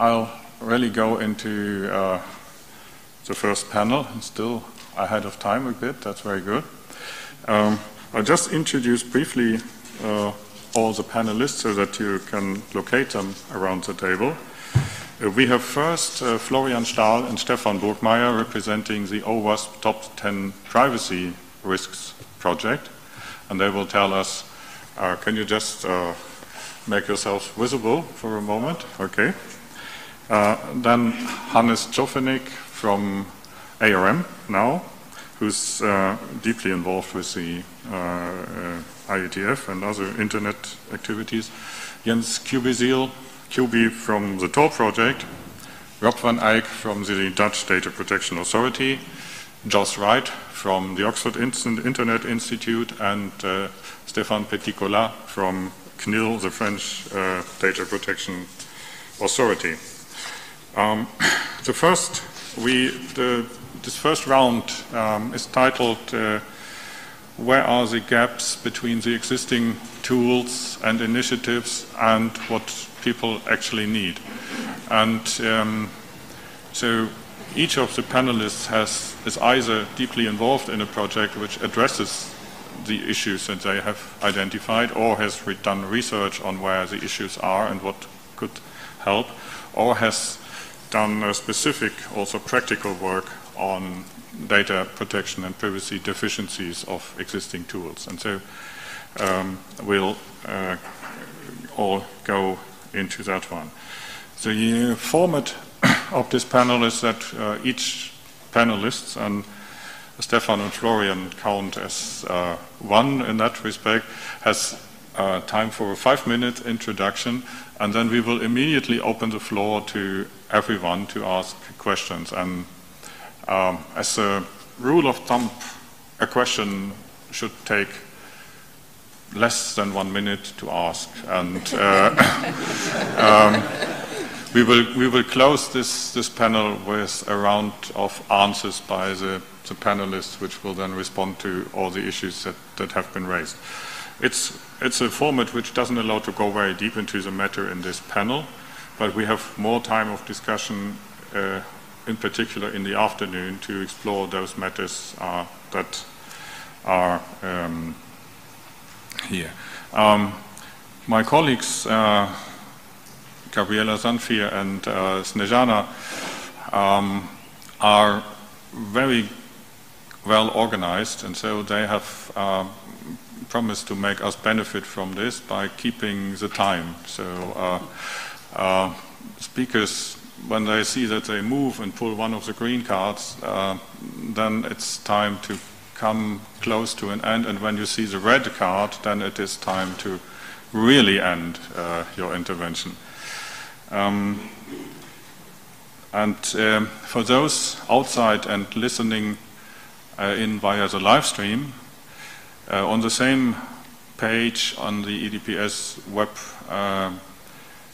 I'll really go into uh, the first panel, I'm still ahead of time a bit, that's very good. Um, I'll just introduce briefly uh, all the panelists so that you can locate them around the table. Uh, we have first uh, Florian Stahl and Stefan Burgmair representing the OWASP Top 10 Privacy Risks Project, and they will tell us, uh, can you just uh, make yourselves visible for a moment? Okay. Uh, then Hannes Tschofenig from ARM now, who's uh, deeply involved with the IETF and other internet activities. Jens Kubieziel, QB from the Tor project, Rob van Eijk from the Dutch Data Protection Authority, Joss Wright from the Oxford Internet Institute, and uh, Stéphane Petitcolas from CNIL, the French uh, Data Protection Authority. Um, the first, we, the, this first round um, is titled uh, where are the gaps between the existing tools and initiatives and what people actually need. And um, so each of the panelists has, is either deeply involved in a project which addresses the issues that they have identified or has re done research on where the issues are and what could help or has done specific also practical work on data protection and privacy deficiencies of existing tools. And so um, we'll uh, all go into that one. The format of this panel is that uh, each panelist, and Stefan and Florian count as uh, one in that respect, has uh, time for a five-minute introduction, and then we will immediately open the floor to everyone to ask questions. And um, as a rule of thumb, a question should take less than one minute to ask. And uh, um, we, will, we will close this, this panel with a round of answers by the, the panelists, which will then respond to all the issues that, that have been raised. It's, it's a format which doesn't allow to go very deep into the matter in this panel, but we have more time of discussion uh, in particular in the afternoon, to explore those matters uh, that are um, here. Um, my colleagues, uh, Gabriela Zanfir and uh, Snejana, um, are very well organized, and so they have uh, promised to make us benefit from this by keeping the time. So uh, speakers when they see that they move and pull one of the green cards, uh, then it's time to come close to an end. And when you see the red card, then it is time to really end uh, your intervention. Um, and um, for those outside and listening uh, in via the live stream, on the same page on the EDPS web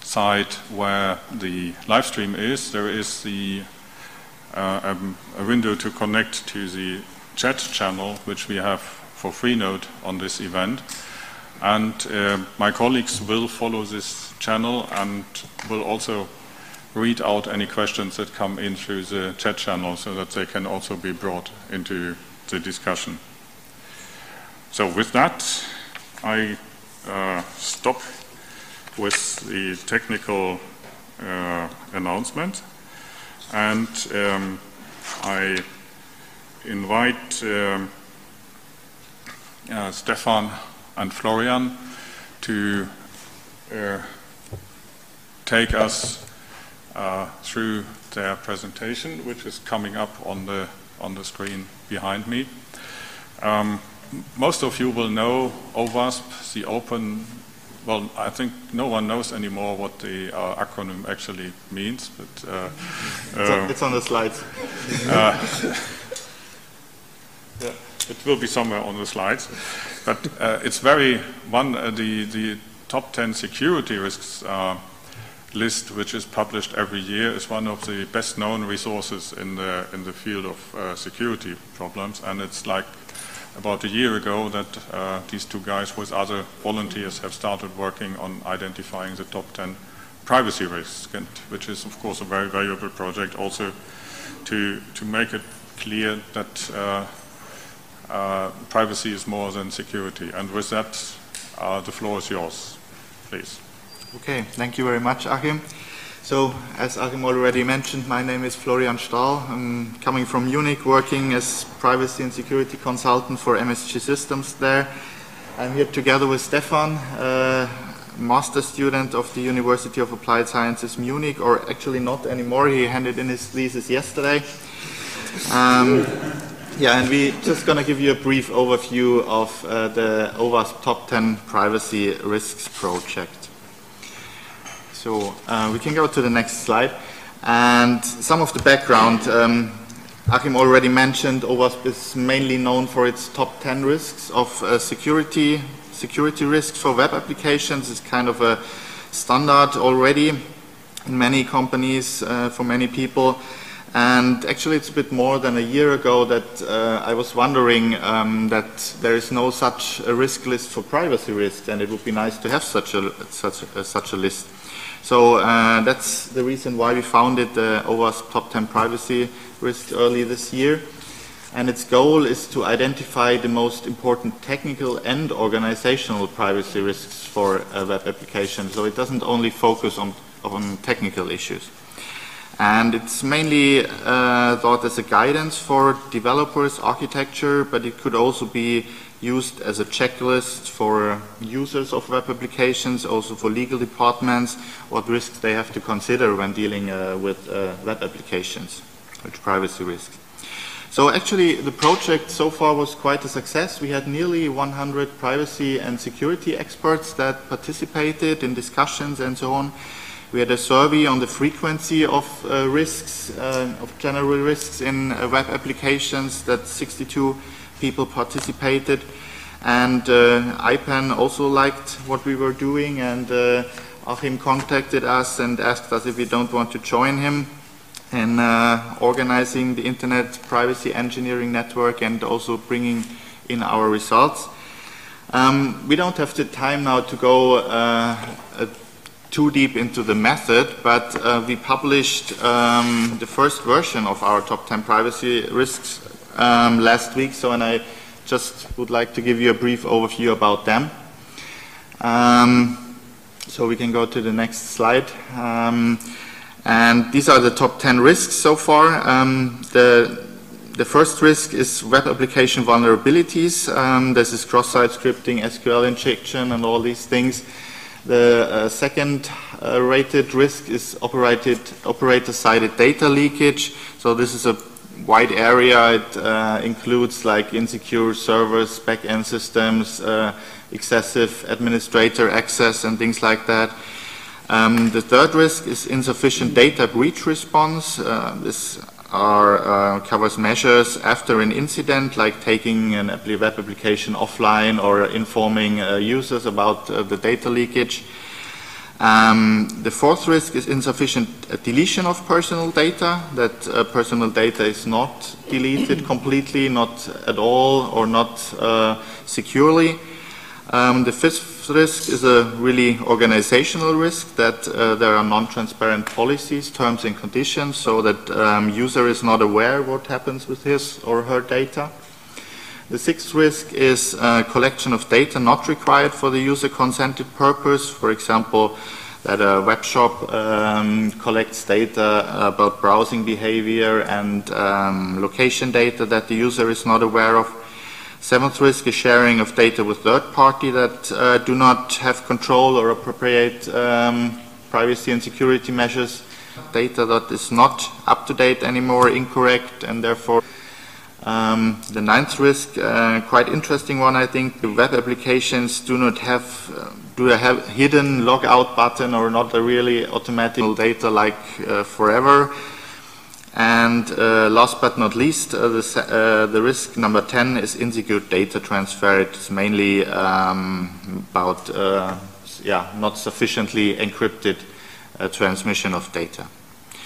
site where the live stream is, there is the uh, um, a window to connect to the chat channel, which we have for Freenode on this event. And uh, my colleagues will follow this channel and will also read out any questions that come in through the chat channel so that they can also be brought into the discussion. So with that, I uh, stop with the technical uh, announcement. And um, I invite um, uh, Stefan and Florian to uh, take us uh, through their presentation, which is coming up on the on the screen behind me. Um, most of you will know OWASP, the Open well, I think no one knows anymore what the uh, acronym actually means, but uh, it's, on, it's, on, the slides. Uh, yeah, it will be somewhere on the slides, but uh, it's very one uh, the the top ten security risks uh, list, which is published every year, is one of the best known resources in the in the field of security problems, and it's like about a year ago that uh, these two guys with other volunteers have started working on identifying the top 10 privacy risks, and which is of course a very valuable project also to, to make it clear that uh, uh, privacy is more than security. And with that, uh, the floor is yours, please. Okay, thank you very much, Achim. So, as Achim already mentioned, my name is Florian Stahl. I'm coming from Munich, working as privacy and security consultant for MSG Systems there. I'm here together with Stefan, master student of the University of Applied Sciences Munich, or actually not anymore. He handed in his thesis yesterday. Um, yeah, and we're just going to give you a brief overview of uh, the OWASP Top 10 Privacy Risks Project. So uh, we can go to the next slide. And some of the background, um, Achim already mentioned, OWASP is mainly known for its top 10 risks of uh, security, security risks for web applications. It's kind of a standard already in many companies, uh, for many people. And actually, it's a bit more than a year ago that uh, I was wondering um, that there is no such a risk list for privacy risks, and it would be nice to have such a such a, such a list. So uh, that's the reason why we founded the OWASP Top 10 Privacy Risks early this year. And its goal is to identify the most important technical and organizational privacy risks for a web application. So it doesn't only focus on, on technical issues. And it's mainly uh, thought as a guidance for developers, architecture, but it could also be used as a checklist for users of web applications, also for legal departments, what risks they have to consider when dealing uh, with uh, web applications, which privacy risks. So actually the project so far was quite a success. We had nearly 100 privacy and security experts that participated in discussions and so on. We had a survey on the frequency of uh, risks, uh, of general risks in uh, web applications that 62 people participated. And uh, IPEN also liked what we were doing and uh, Achim contacted us and asked us if we don't want to join him in uh, organizing the Internet Privacy Engineering Network and also bringing in our results. Um, we don't have the time now to go uh, too deep into the method, but uh, we published um, the first version of our top 10 privacy risks um, last week, so and I just would like to give you a brief overview about them. Um, so we can go to the next slide. Um, and these are the top 10 risks so far. Um, the the first risk is web application vulnerabilities. Um, this is cross-site scripting, SQL injection, and all these things. The uh, second uh, rated risk is operator-sided data leakage. So this is a wide area. It uh, includes like insecure servers, back-end systems, uh, excessive administrator access, and things like that. Um, the third risk is insufficient data breach response. Uh, this are, uh, covers measures after an incident, like taking an web application offline or informing uh, users about uh, the data leakage. Um, the fourth risk is insufficient uh, deletion of personal data, that uh, personal data is not deleted completely, not at all, or not uh, securely. Um, the fifth risk is a really organizational risk that uh, there are non-transparent policies, terms and conditions, so that um, user is not aware what happens with his or her data. The sixth risk is uh, collection of data not required for the user consented purpose. For example, that a web shop um, collects data about browsing behavior and um, location data that the user is not aware of. Seventh risk is sharing of data with third party that uh, do not have control or appropriate um, privacy and security measures. Data that is not up to date anymore, incorrect, and therefore um, the ninth risk, uh, quite interesting one, I think. The web applications do not have uh, do have hidden logout button or not a really automatic data like uh, forever. And uh, last but not least, uh, the, uh, the, risk number 10 is insecure data transfer. It's mainly um, about yeah, not sufficiently encrypted transmission of data.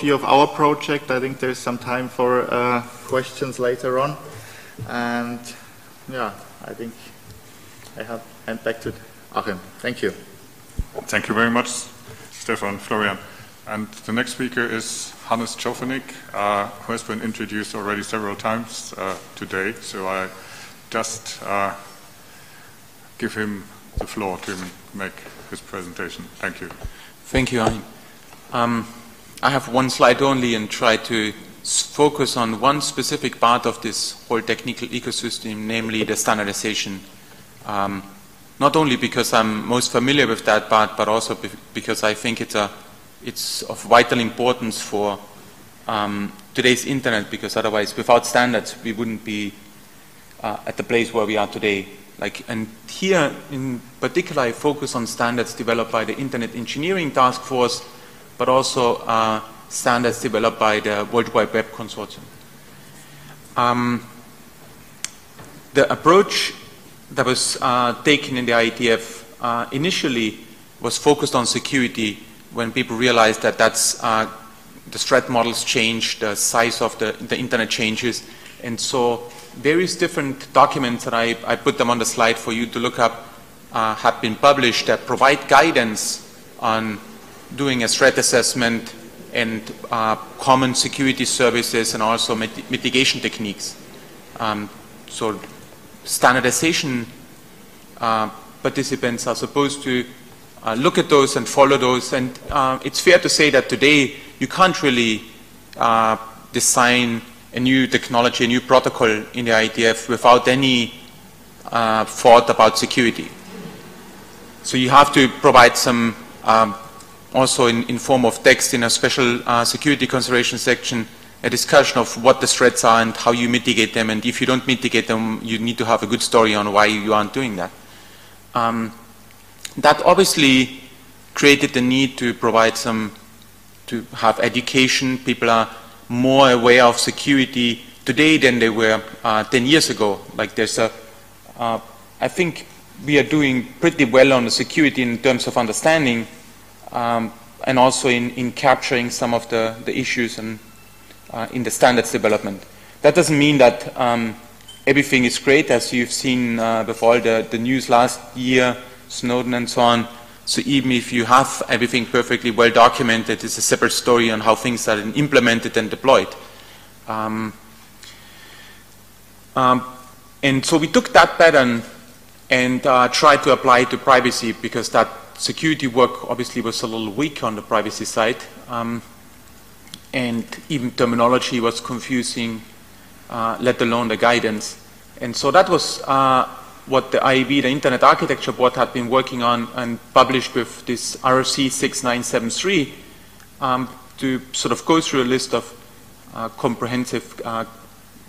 View of our project, I think there's some time for uh, questions later on. And yeah, I think I have hand back to Achim. Thank you. Thank you very much, Stefan, Florian. And the next speaker is Hannes Tschofenig, uh, who has been introduced already several times uh, today. So I just uh, give him the floor to make his presentation. Thank you. Thank you, Ayn. Um, I have one slide only and try to focus on one specific part of this whole technical ecosystem, namely the standardization. Um, not only because I'm most familiar with that part, but also because I think it's, a, it's of vital importance for um, today's internet, because otherwise, without standards, we wouldn't be uh, at the place where we are today. Like, and here, in particular, I focus on standards developed by the Internet Engineering Task Force, but also uh, standards developed by the World Wide Web Consortium. Um, the approach that was uh, taken in the IETF uh, initially was focused on security when people realized that that's the threat models change, the size of the, the internet changes, and so various different documents that I, I put them on the slide for you to look up uh, have been published that provide guidance on doing a threat assessment and uh, common security services and also mit mitigation techniques. Um, so standardization uh, participants are supposed to uh, look at those and follow those. And uh, it's fair to say that today you can't really uh, design a new technology, a new protocol in the IETF without any uh, thought about security. So you have to provide some um, also in, in, form of text in a special uh, security consideration section, a discussion of what the threats are and how you mitigate them. And if you don't mitigate them, you need to have a good story on why you aren't doing that. Um, that obviously created the need to provide some, to have education. People are more aware of security today than they were uh, 10 years ago. Like there's a, uh, I think we are doing pretty well on the security in terms of understanding um, and also in, in capturing some of the, the issues and uh, in the standards development. That doesn't mean that um, everything is great, as you've seen uh, before the, the news last year, Snowden and so on. So even if you have everything perfectly well documented, it's a separate story on how things are implemented and deployed. Um, um, and so we took that pattern and uh, tried to apply it to privacy because that security work obviously was a little weak on the privacy side. Um, and even terminology was confusing, uh, let alone the guidance. And so that was uh, what the IAB, the Internet Architecture Board, had been working on and published with this RFC 6973 um, to sort of go through a list of uh, comprehensive uh,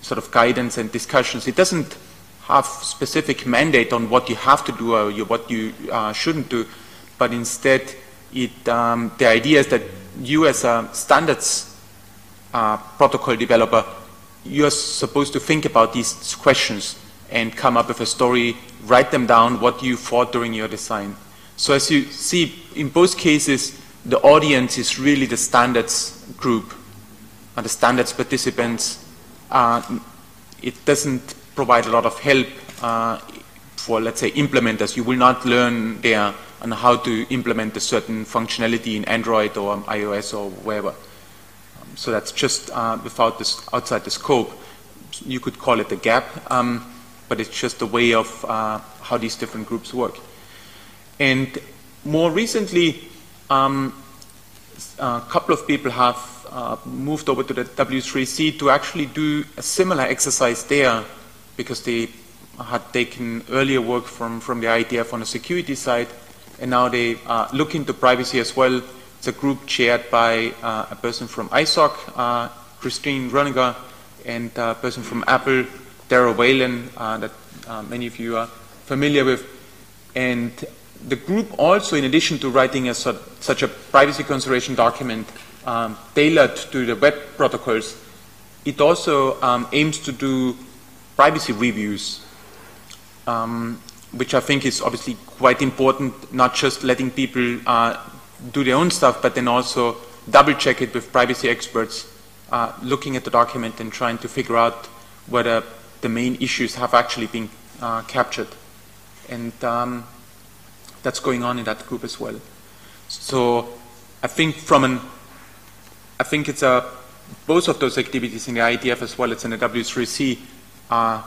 sort of guidance and discussions. It doesn't have specific mandate on what you have to do or what you uh, shouldn't do, but instead it, um, the idea is that you as a standards uh, protocol developer, you're supposed to think about these questions and come up with a story, write them down, what you thought during your design. So as you see, in both cases, the audience is really the standards group, and the standards participants. Uh, it doesn't provide a lot of help uh, for, let's say, implementers. You will not learn there on how to implement a certain functionality in Android or iOS or wherever. Um, so that's just uh, without this, outside the scope. You could call it a gap, um, but it's just a way of uh, how these different groups work. And more recently, um, a couple of people have uh, moved over to the W3C to actually do a similar exercise there because they had taken earlier work from, from the IETF on the security side and now they uh, look into privacy as well. It's a group chaired by uh, a person from ISOC, uh, Christine Runnegar, and a person from Apple, Tara Whalen, that many of you are familiar with. And the group also, in addition to writing a, such a privacy consideration document um, tailored to the web protocols, it also um, aims to do privacy reviews. Um, which I think is obviously quite important, not just letting people uh, do their own stuff, but then also double check it with privacy experts, uh, looking at the document and trying to figure out whether the main issues have actually been uh, captured. And um, that's going on in that group as well. So I think from an, I think it's a, both of those activities in the IETF as well as in the W3C are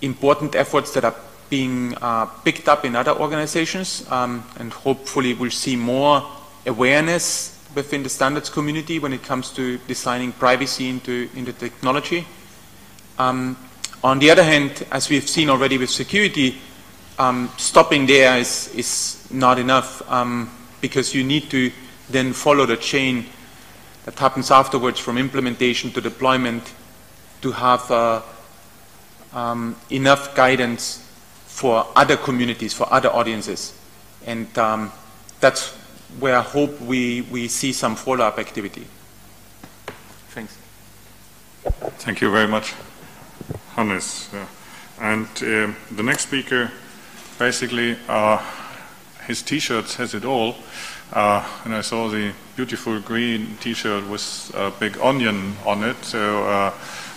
important efforts that are being uh, picked up in other organizations um, and hopefully we'll see more awareness within the standards community when it comes to designing privacy into, into technology. Um, on the other hand, as we've seen already with security, um, stopping there is, is not enough um, because you need to then follow the chain that happens afterwards from implementation to deployment to have uh, um, enough guidance for other communities, for other audiences. And um, that's where I hope we, we see some follow-up activity. Thanks. Thank you very much, Hannes. Yeah. And um, the next speaker, basically, uh, his T-shirt says it all. Uh, and I saw the beautiful green T-shirt with a big onion on it. So uh,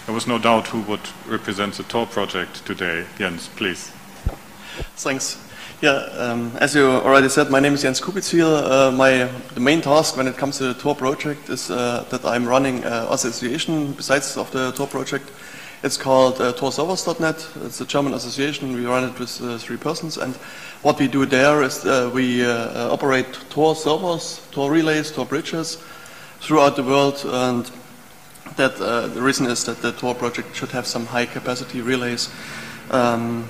there was no doubt who would represent the Tor project today. Jens, please. Thanks. Yeah, um, as you already said, my name is Jens Kubieziel. Uh, my the main task when it comes to the Tor project is uh, that I'm running an association besides of the Tor project. It's called uh, TorServers.net. It's a German association. We run it with uh, three persons, and what we do there is uh, we uh, operate Tor servers, Tor relays, Tor bridges throughout the world, and that the reason is that the Tor project should have some high capacity relays. Um,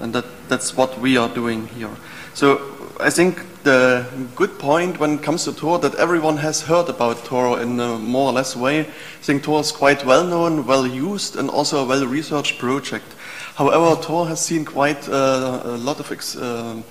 and that, that's what we are doing here. So I think the good point when it comes to Tor that everyone has heard about Tor in a more or less way. I think Tor is quite well known, well used, and also a well researched project. However, Tor has seen quite uh, a lot of uh,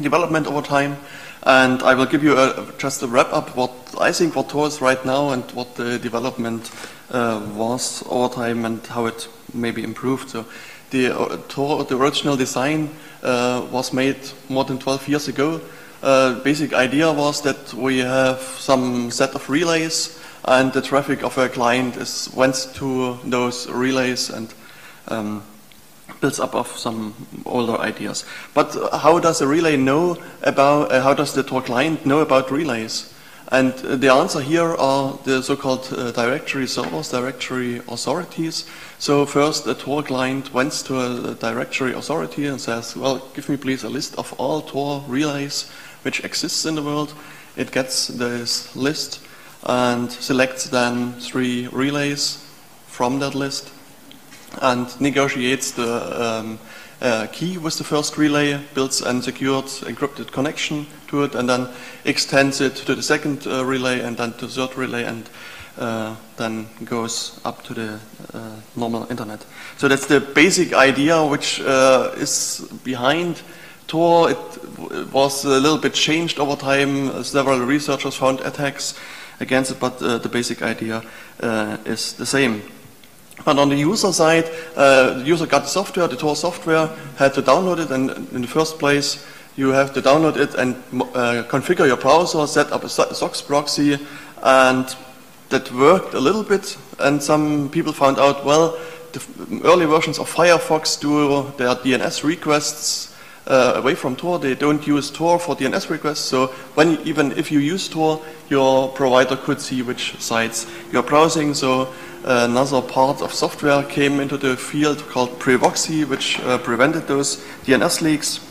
development over time, and I will give you a, just a wrap up what I think what Tor is right now and what the development uh, was over time and how it maybe improved. So the, uh, the original design uh, was made more than 12 years ago. Uh, basic idea was that we have some set of relays and the traffic of a client is went to those relays and um, builds up of some older ideas. But how does a relay know about, how does the Tor client know about relays? And the answer here are the so-called uh, directory servers, directory authorities. So first a Tor client went to a directory authority and says, well, give me please a list of all Tor relays which exists in the world. It gets this list and selects then three relays from that list and negotiates the um, uh, key with the first relay, builds a secured encrypted connection to it, and then extends it to the second uh, relay and then to the third relay, and uh, then goes up to the uh, normal internet. So that's the basic idea which uh, is behind Tor. It, was a little bit changed over time. Several researchers found attacks against it, but uh, the basic idea is the same. But on the user side, uh, the user got the software, the Tor software, had to download it, and in the first place, you have to download it and uh, configure your browser, set up a SOCKS proxy, and that worked a little bit. And some people found out, well, the early versions of Firefox do their DNS requests uh, away from Tor. They don't use Tor for DNS requests. So when even if you use Tor, your provider could see which sites you're browsing. So another part of software came into the field called Privoxy, which uh, prevented those DNS leaks.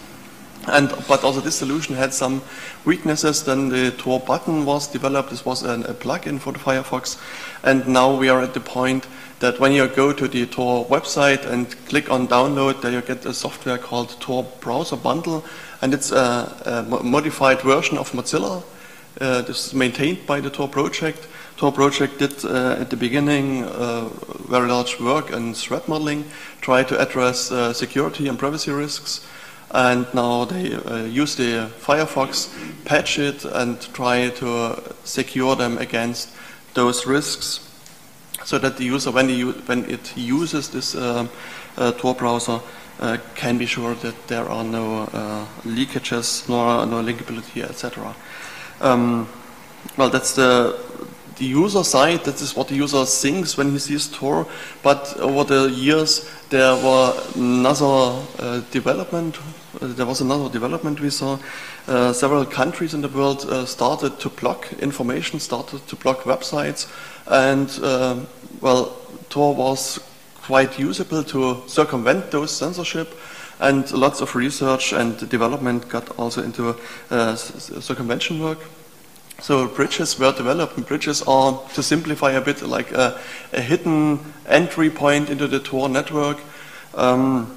And, but also this solution had some weaknesses. Then the Tor button was developed. This was an, a plugin for the Firefox. And now we are at the point that when you go to the Tor website and click on download, there you get a software called Tor Browser Bundle. And it's a, a modified version of Mozilla. Uh, this is maintained by the Tor project. Tor project did uh, at the beginning uh, very large work in threat modeling, try to address uh, security and privacy risks, and now they uh, use the Firefox, patch it, and try to secure them against those risks, so that the user, when, the, when it uses this uh, uh, Tor browser, can be sure that there are no leakages, nor no linkability, etc. Um, well, that's the the user side, that is what the user thinks when he sees Tor, but over the years there were another uh, development, uh, there was another development we saw. Uh, several countries in the world uh, started to block information, started to block websites, and uh, well, Tor was quite usable to circumvent those censorship and lots of research and development got also into uh, circumvention work. So bridges were developed, and bridges are, to simplify a bit, like a, a hidden entry point into the Tor network. Um,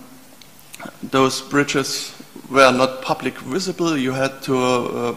those bridges were not public visible. You had to uh,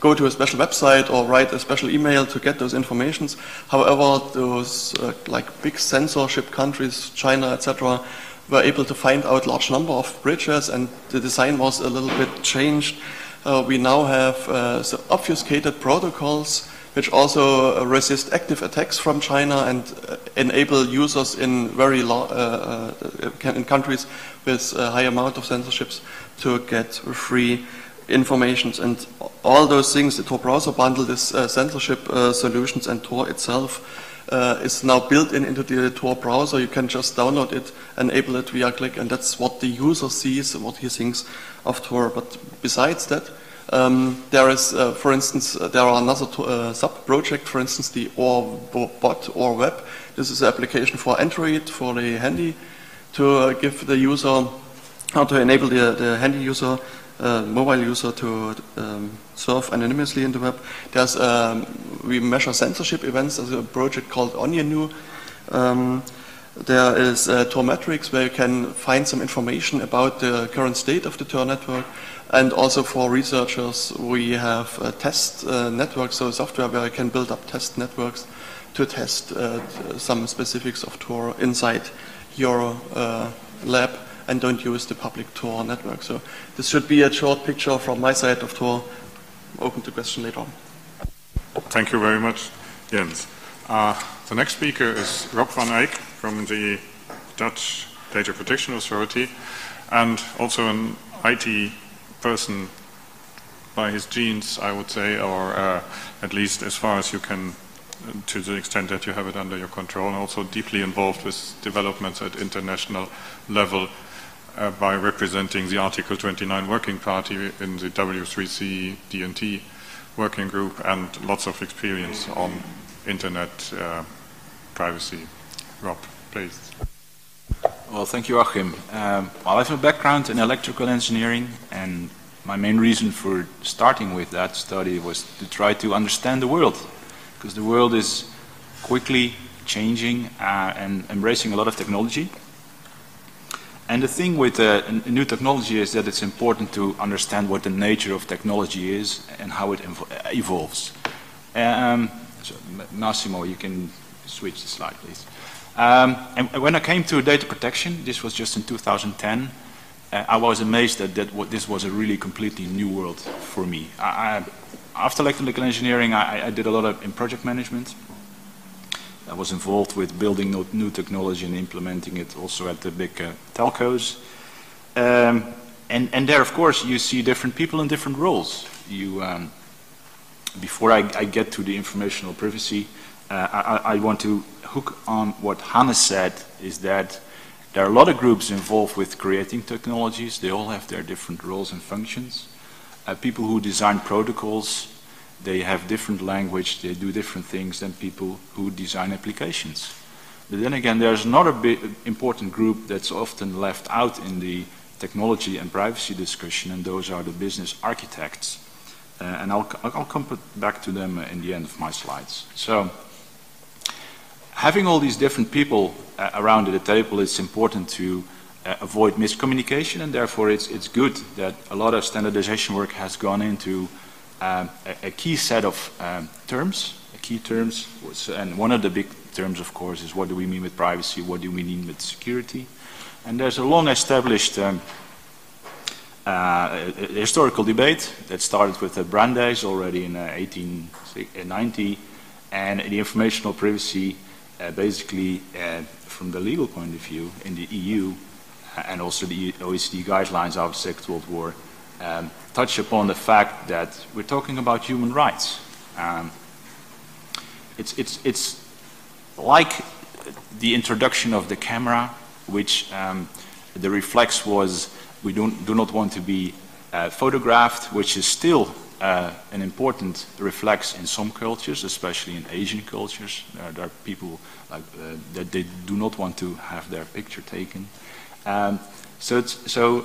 go to a special website or write a special email to get those informations. However, those uh, like big censorship countries, China, etc., were able to find out large number of bridges, and the design was a little bit changed uh, we now have uh, obfuscated protocols which also uh, resist active attacks from China and uh, enable users in very in countries with a high amount of censorships to get free informations and all those things. The Tor browser bundle is censorship solutions and Tor itself uh, is now built in into the Tor browser. You can just download it, enable it via click, and that's what the user sees, what he thinks of Tor. But besides that, um, there is, uh, for instance, uh, there are another uh, sub-project, for instance, the OR bot or web. This is an application for Android, for the handy, to uh, give the user, how to enable the, the handy user uh, mobile user to um, surf anonymously in the web. There's um, we measure censorship events. There's a project called OnionNew. Um, there is uh, Tor metrics where you can find some information about the current state of the Tor network. And also for researchers, we have a test uh, so software where you can build up test networks to test uh, some specifics of Tor inside your uh, lab and don't use the public Tor network. So this should be a short picture from my side of Tor. Open to question later on. Thank you very much, Jens. Uh, the next speaker is Rob van Eijk from the Dutch Data Protection Authority and also an IT person by his genes, I would say, or uh, at least as far as you can, to the extent that you have it under your control, and also deeply involved with developments at international level uh, by representing the Article 29 Working Party in the W3C DNT working group and lots of experience on internet uh, privacy. Rob, please. Well, thank you, Achim. Um, well, I have a background in electrical engineering, and my main reason for starting with that study was to try to understand the world, because the world is quickly changing uh, and embracing a lot of technology. And the thing with uh, new technology is that it's important to understand what the nature of technology is and how it evolves. Um, so Massimo, you can switch the slide, please. Um, and when I came to data protection, this was just in 2010, uh, I was amazed that, that what, this was a really completely new world for me. I, I, after electrical engineering, I, I did a lot of in project management. I was involved with building new technology and implementing it also at the big uh, telcos. Um, and, and there, of course, you see different people in different roles. You, um, before I, I, get to the informational privacy, uh, I, I, want to hook on what Hannes said, is that there are a lot of groups involved with creating technologies. They all have their different roles and functions. Uh, people who design protocols, they have different language, they do different things than people who design applications. But then again, there's another important group that's often left out in the technology and privacy discussion, and those are the business architects. Uh, and I'll, I'll come back to them in the end of my slides. So, having all these different people uh, around the table, it's important to uh, avoid miscommunication, and therefore it's, it's good that a lot of standardization work has gone into um, a, a, key set of um, terms, key terms, and one of the big terms, of course, is what do we mean with privacy, what do we mean with security. And there's a long established um, uh, historical debate that started with Brandeis already in uh, 1890, and the informational privacy uh, basically, uh, from the legal point of view, in the EU, uh, and also the OECD guidelines after the Second World War, um, touch upon the fact that we're talking about human rights. Um, it's, it's, it's like the introduction of the camera, which um, the reflex was we don't, do not want to be uh, photographed, which is still uh, an important reflex in some cultures, especially in Asian cultures. There, there are people like, uh, that they do not want to have their picture taken. Um, so, so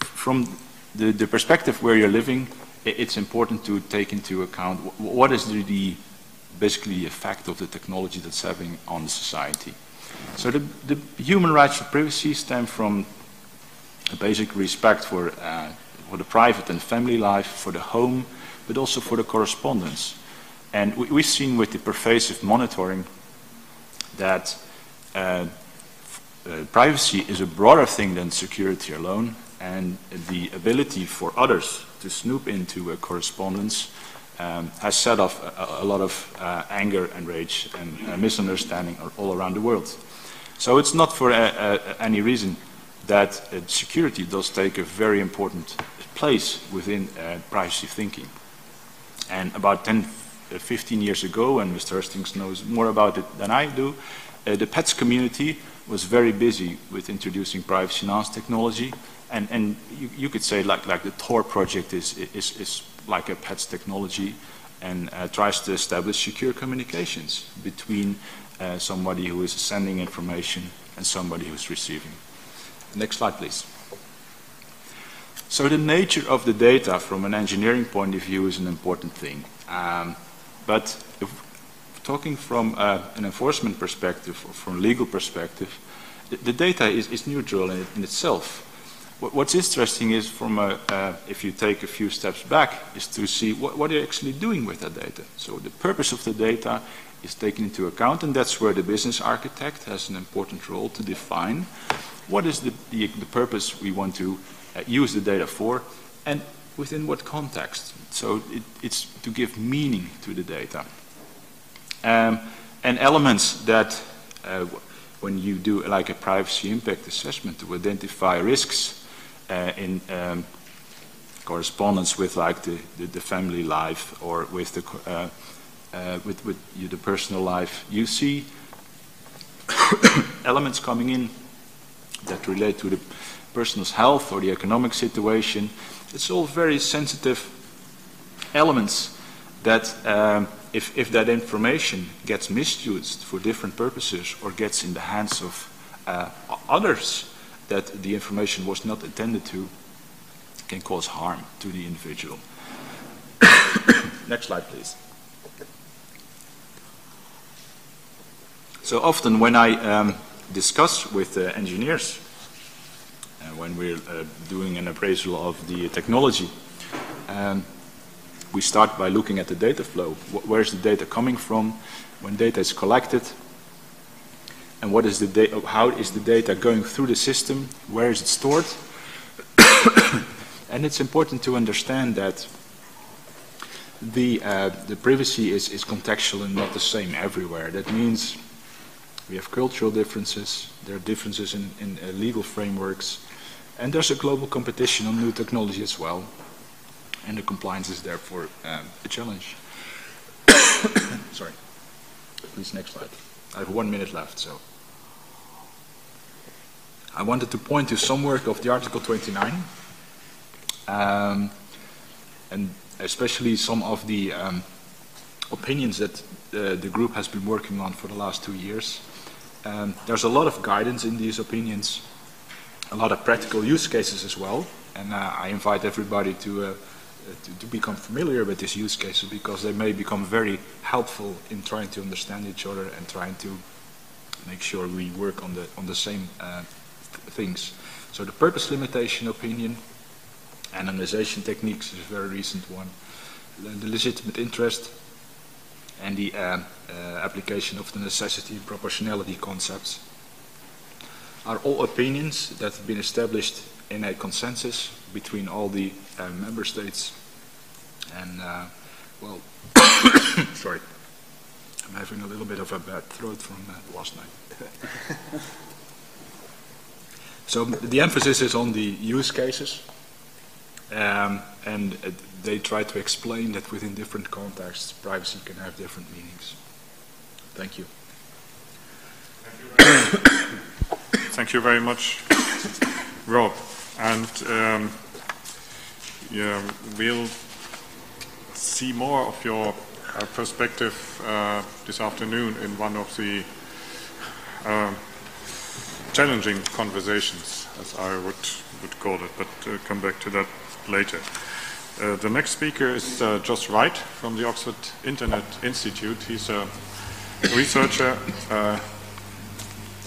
from the, the, perspective where you're living, it's important to take into account what is the, the, basically the effect of the technology that's having on society. So the, the human rights for privacy stem from a basic respect for uh, for the private and family life, for the home, but also for the correspondence. And we, have seen with the pervasive monitoring that uh, uh, privacy is a broader thing than security alone, and the ability for others to snoop into a correspondence um, has set off a, a lot of uh, anger and rage and uh, misunderstanding all around the world. So it's not for uh, uh, any reason that security does take a very important place within uh, privacy thinking. And about 10, uh, 15 years ago, and Mr. Hastings knows more about it than I do, uh, the pets community was very busy with introducing privacy enhanced technology. And, and you, you, could say like, like the Tor project is, is, is like a pets technology and uh, tries to establish secure communications between uh, somebody who is sending information and somebody who's receiving. Next slide, please. So the nature of the data from an engineering point of view is an important thing. Um, but if talking from uh, an enforcement perspective or from legal perspective, the, the data is, is neutral in, in itself. What, what's interesting is from a, uh, if you take a few steps back, is to see what, what you're actually doing with that data. So the purpose of the data is taken into account, and that's where the business architect has an important role to define what is the, the, the purpose we want to uh, use the data for, and within what context. So it, it's to give meaning to the data. Um, and elements that, uh, when you do like a privacy impact assessment to identify risks in um, correspondence with like the, the, the, family life or with the, uh, uh with, with you, the personal life, you see elements coming in that relate to the person's health or the economic situation. It's all very sensitive elements that um, if, if that information gets misused for different purposes or gets in the hands of uh, others that the information was not intended to, can cause harm to the individual. Next slide, please. So often when I um, discuss with uh, engineers uh, when we're uh, doing an appraisal of the technology. Um, we start by looking at the data flow. Where is the data coming from? When data is collected, and what is the? How is the data going through the system? Where is it stored? and it's important to understand that the uh, the privacy is is contextual and not the same everywhere. That means we have cultural differences. There are differences in, in uh, legal frameworks. And there's a global competition on new technology as well. And the compliance is therefore um, a challenge. Sorry. Please, next slide. I have one minute left, so. I wanted to point to some work of the Article 29, um, and especially some of the um, opinions that uh, the group has been working on for the last two years. Um, there's a lot of guidance in these opinions, a lot of practical use cases as well. And uh, I invite everybody to, uh, to, to, become familiar with these use cases because they may become very helpful in trying to understand each other and trying to make sure we work on the, on the same uh, things. So the purpose limitation opinion, anonymization techniques is a very recent one. The legitimate interest and the uh, uh, application of the necessity and proportionality concepts are all opinions that have been established in a consensus between all the uh, member states. And, uh, well, sorry, I'm having a little bit of a bad throat from uh, last night. so the emphasis is on the use cases. Um, and they try to explain that within different contexts, privacy can have different meanings. Thank you. Thank you very much, Rob. And um, yeah, we'll see more of your uh, perspective uh, this afternoon in one of the uh, challenging conversations, as I would, would call it, but uh, come back to that later. Uh, the next speaker is uh, Joss Wright from the Oxford Internet Institute. He's a researcher uh,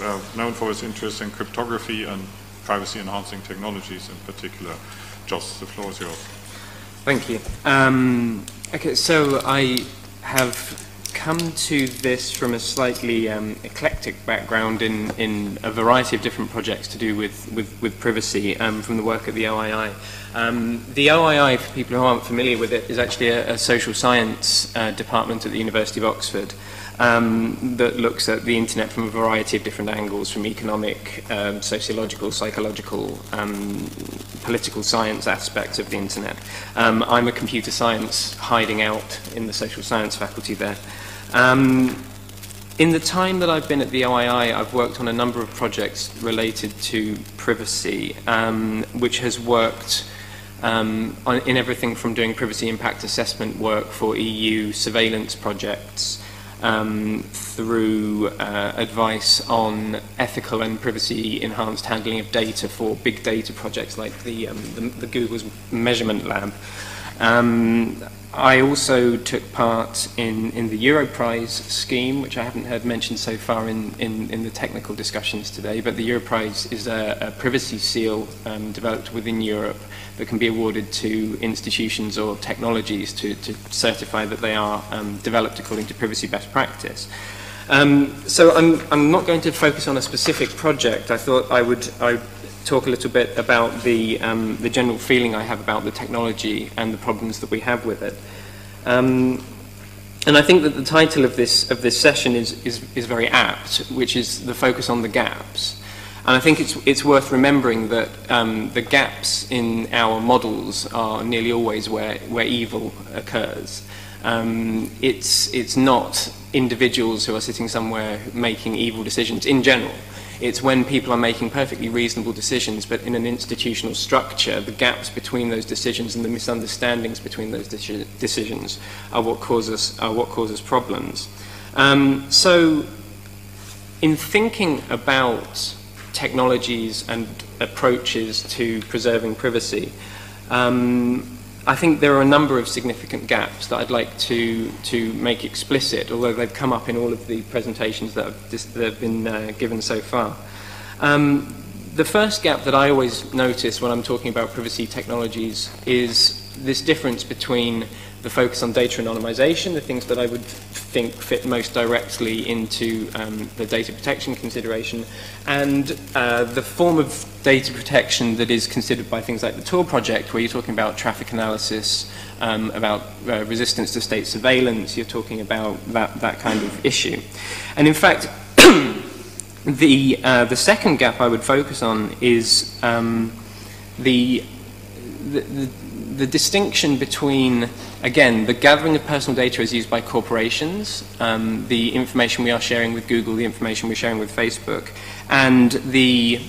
uh, known for his interest in cryptography and privacy-enhancing technologies in particular. Joss, the floor is yours. Thank you. Um, okay, so I have come to this from a slightly um, eclectic background in, in a variety of different projects to do with, with, with privacy um, from the work at the OII. Um, the OII, for people who aren't familiar with it, is actually a, a social science uh, department at the University of Oxford um, that looks at the internet from a variety of different angles, from economic, um, sociological, psychological, um, political science aspects of the internet. Um, I'm a computer science hiding out in the social science faculty there. Um, in the time that I've been at the OII, I've worked on a number of projects related to privacy, um, which has worked um, on, in everything from doing privacy impact assessment work for EU surveillance projects um, through uh, advice on ethical and privacy enhanced handling of data for big data projects like the, um, the, the Google's measurement lab. Um, I also took part in, in the Europrize scheme, which I haven't heard mentioned so far in, in, in the technical discussions today, but the Europrize is a, a privacy seal um, developed within Europe that can be awarded to institutions or technologies to, to certify that they are um, developed according to privacy best practice. Um, so I'm, I'm not going to focus on a specific project. I thought I would, I talk a little bit about the, um, the general feeling I have about the technology and the problems that we have with it. Um, and I think that the title of this, of this session is, is, is very apt, which is the focus on the gaps. And I think it's, it's worth remembering that um, the gaps in our models are nearly always where, where evil occurs. Um, it's, it's not individuals who are sitting somewhere making evil decisions in general. It's when people are making perfectly reasonable decisions, but in an institutional structure, the gaps between those decisions and the misunderstandings between those de decisions are what causes, are what causes problems. Um, so, in thinking about technologies and approaches to preserving privacy. Um, I think there are a number of significant gaps that I'd like to, to make explicit, although they've come up in all of the presentations that have, that have been uh, given so far. Um, the first gap that I always notice when I'm talking about privacy technologies is this difference between the focus on data anonymization, the things that I would think fit most directly into um, the data protection consideration, and uh, the form of data protection that is considered by things like the Tor project, where you're talking about traffic analysis, um, about uh, resistance to state surveillance, you're talking about that, that kind of issue. And in fact, the, uh, the second gap I would focus on is um, the, the, the, the distinction between Again, the gathering of personal data is used by corporations, um, the information we are sharing with Google, the information we're sharing with Facebook, and the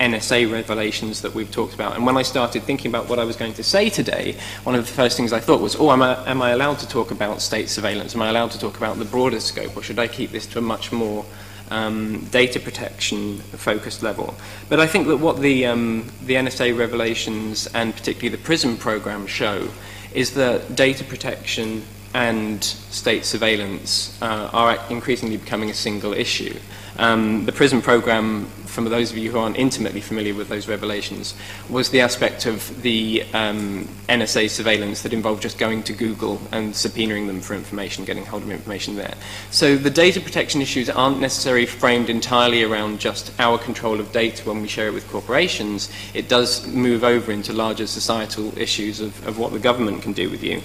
NSA revelations that we've talked about. And when I started thinking about what I was going to say today, one of the first things I thought was, oh, am I, am I allowed to talk about state surveillance? Am I allowed to talk about the broader scope, or should I keep this to a much more um, data protection focused level. But I think that what the, um, the NSA revelations and particularly the PRISM program show is that data protection and state surveillance uh, are increasingly becoming a single issue. Um, the PRISM program, for those of you who aren't intimately familiar with those revelations, was the aspect of the um, NSA surveillance that involved just going to Google and subpoenaing them for information, getting hold of information there. So the data protection issues aren't necessarily framed entirely around just our control of data when we share it with corporations. It does move over into larger societal issues of, of what the government can do with you.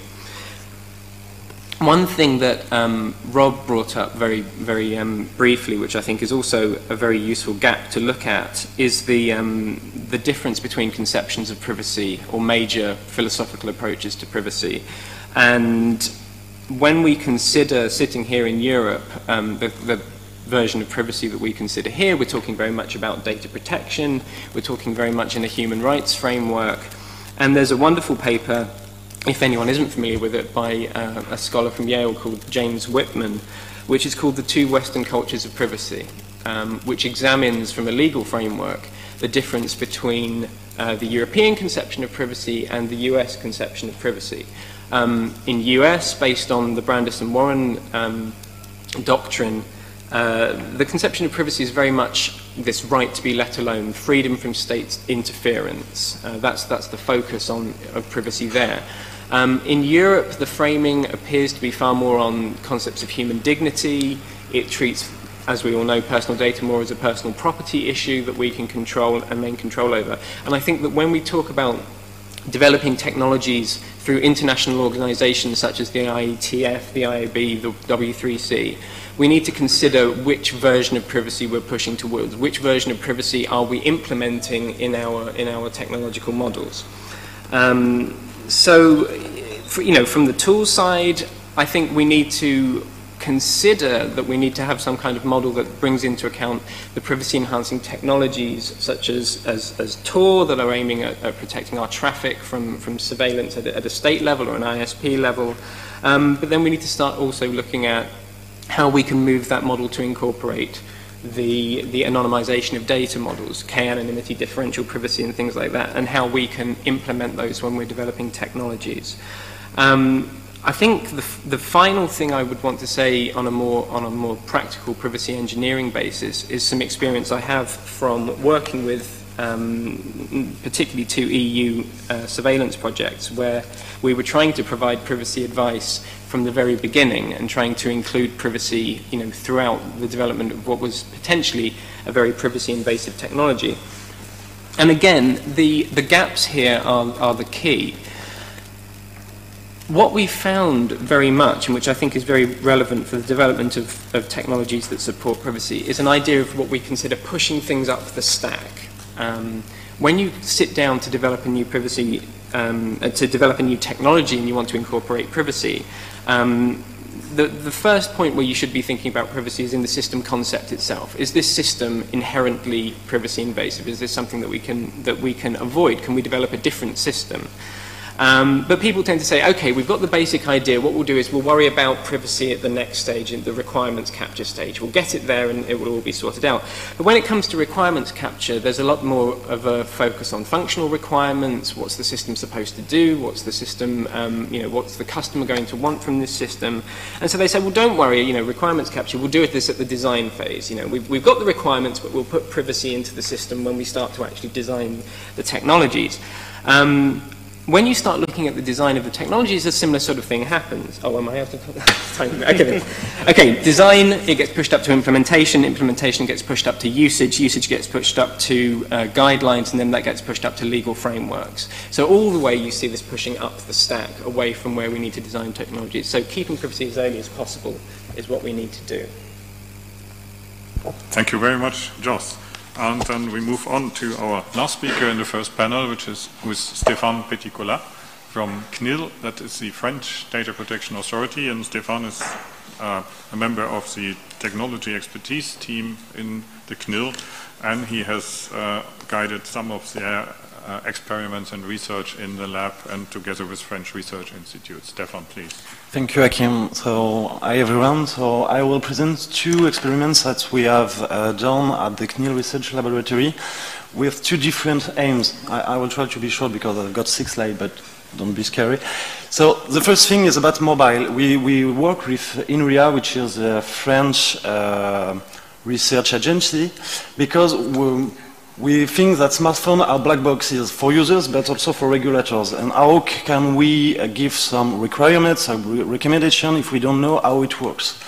One thing that um, Rob brought up very, very um, briefly, which I think is also a very useful gap to look at, is the, um, the difference between conceptions of privacy or major philosophical approaches to privacy. And when we consider sitting here in Europe, um, the, the version of privacy that we consider here, we're talking very much about data protection, we're talking very much in a human rights framework, and there's a wonderful paper, if anyone isn't familiar with it, by uh, a scholar from Yale called James Whitman, which is called The Two Western Cultures of Privacy, um, which examines from a legal framework the difference between uh, the European conception of privacy and the US conception of privacy. Um, in US, based on the Brandeis and Warren um, doctrine, uh, the conception of privacy is very much this right to be let alone, freedom from state interference. Uh, that's, that's the focus on, of privacy there. Um, in Europe, the framing appears to be far more on concepts of human dignity. It treats, as we all know, personal data more as a personal property issue that we can control and main control over. And I think that when we talk about developing technologies through international organizations such as the IETF, the IAB, the W3C, we need to consider which version of privacy we're pushing towards, which version of privacy are we implementing in our, in our technological models. Um, so, for, you know, from the tool side, I think we need to consider that we need to have some kind of model that brings into account the privacy enhancing technologies such as, as, as Tor that are aiming at, at protecting our traffic from, from surveillance at a, at a state level or an ISP level. Um, but then we need to start also looking at how we can move that model to incorporate the, the anonymization of data models, k-anonymity, differential privacy, and things like that, and how we can implement those when we're developing technologies. Um, I think the, the final thing I would want to say on a more on a more practical privacy engineering basis is some experience I have from working with um, particularly two EU uh, surveillance projects where we were trying to provide privacy advice from the very beginning and trying to include privacy you know, throughout the development of what was potentially a very privacy invasive technology. And again, the, the gaps here are, are the key. What we found very much, and which I think is very relevant for the development of, of technologies that support privacy, is an idea of what we consider pushing things up the stack. Um, when you sit down to develop a new privacy, um, uh, to develop a new technology and you want to incorporate privacy, um, the, the first point where you should be thinking about privacy is in the system concept itself. Is this system inherently privacy invasive? Is this something that we can, that we can avoid? Can we develop a different system? Um, but people tend to say, okay, we've got the basic idea. What we'll do is we'll worry about privacy at the next stage, in the requirements capture stage. We'll get it there and it will all be sorted out. But when it comes to requirements capture, there's a lot more of a focus on functional requirements. What's the system supposed to do? What's the system, um, you know, what's the customer going to want from this system? And so they say, well, don't worry, you know, requirements capture, we'll do this at the design phase. You know, we've, we've got the requirements, but we'll put privacy into the system when we start to actually design the technologies. Um, when you start looking at the design of the technologies, a similar sort of thing happens. Oh, am I out of time? Okay, okay, design, it gets pushed up to implementation, implementation gets pushed up to usage, usage gets pushed up to uh, guidelines, and then that gets pushed up to legal frameworks. So all the way you see this pushing up the stack away from where we need to design technologies. So keeping privacy as early as possible is what we need to do. Thank you very much, Joss. And then we move on to our last speaker in the first panel, which is is Stéphane Petitcolas from CNIL, that is the French Data Protection Authority, and Stéphane is uh, a member of the technology expertise team in the CNIL, and he has uh, guided some of their uh, experiments and research in the lab and together with French research institutes. Stefan, please. Thank you, Achim. So, hi everyone. So, I will present two experiments that we have uh, done at the CNIL Research Laboratory with two different aims. I, I, will try to be short because I've got six slides, but don't be scary. So, the first thing is about mobile. We, we work with INRIA, which is a French uh, research agency, because we think that smartphones are black boxes for users, but also for regulators. And how can we uh, give some requirements, a recommendation, if we don't know how it works?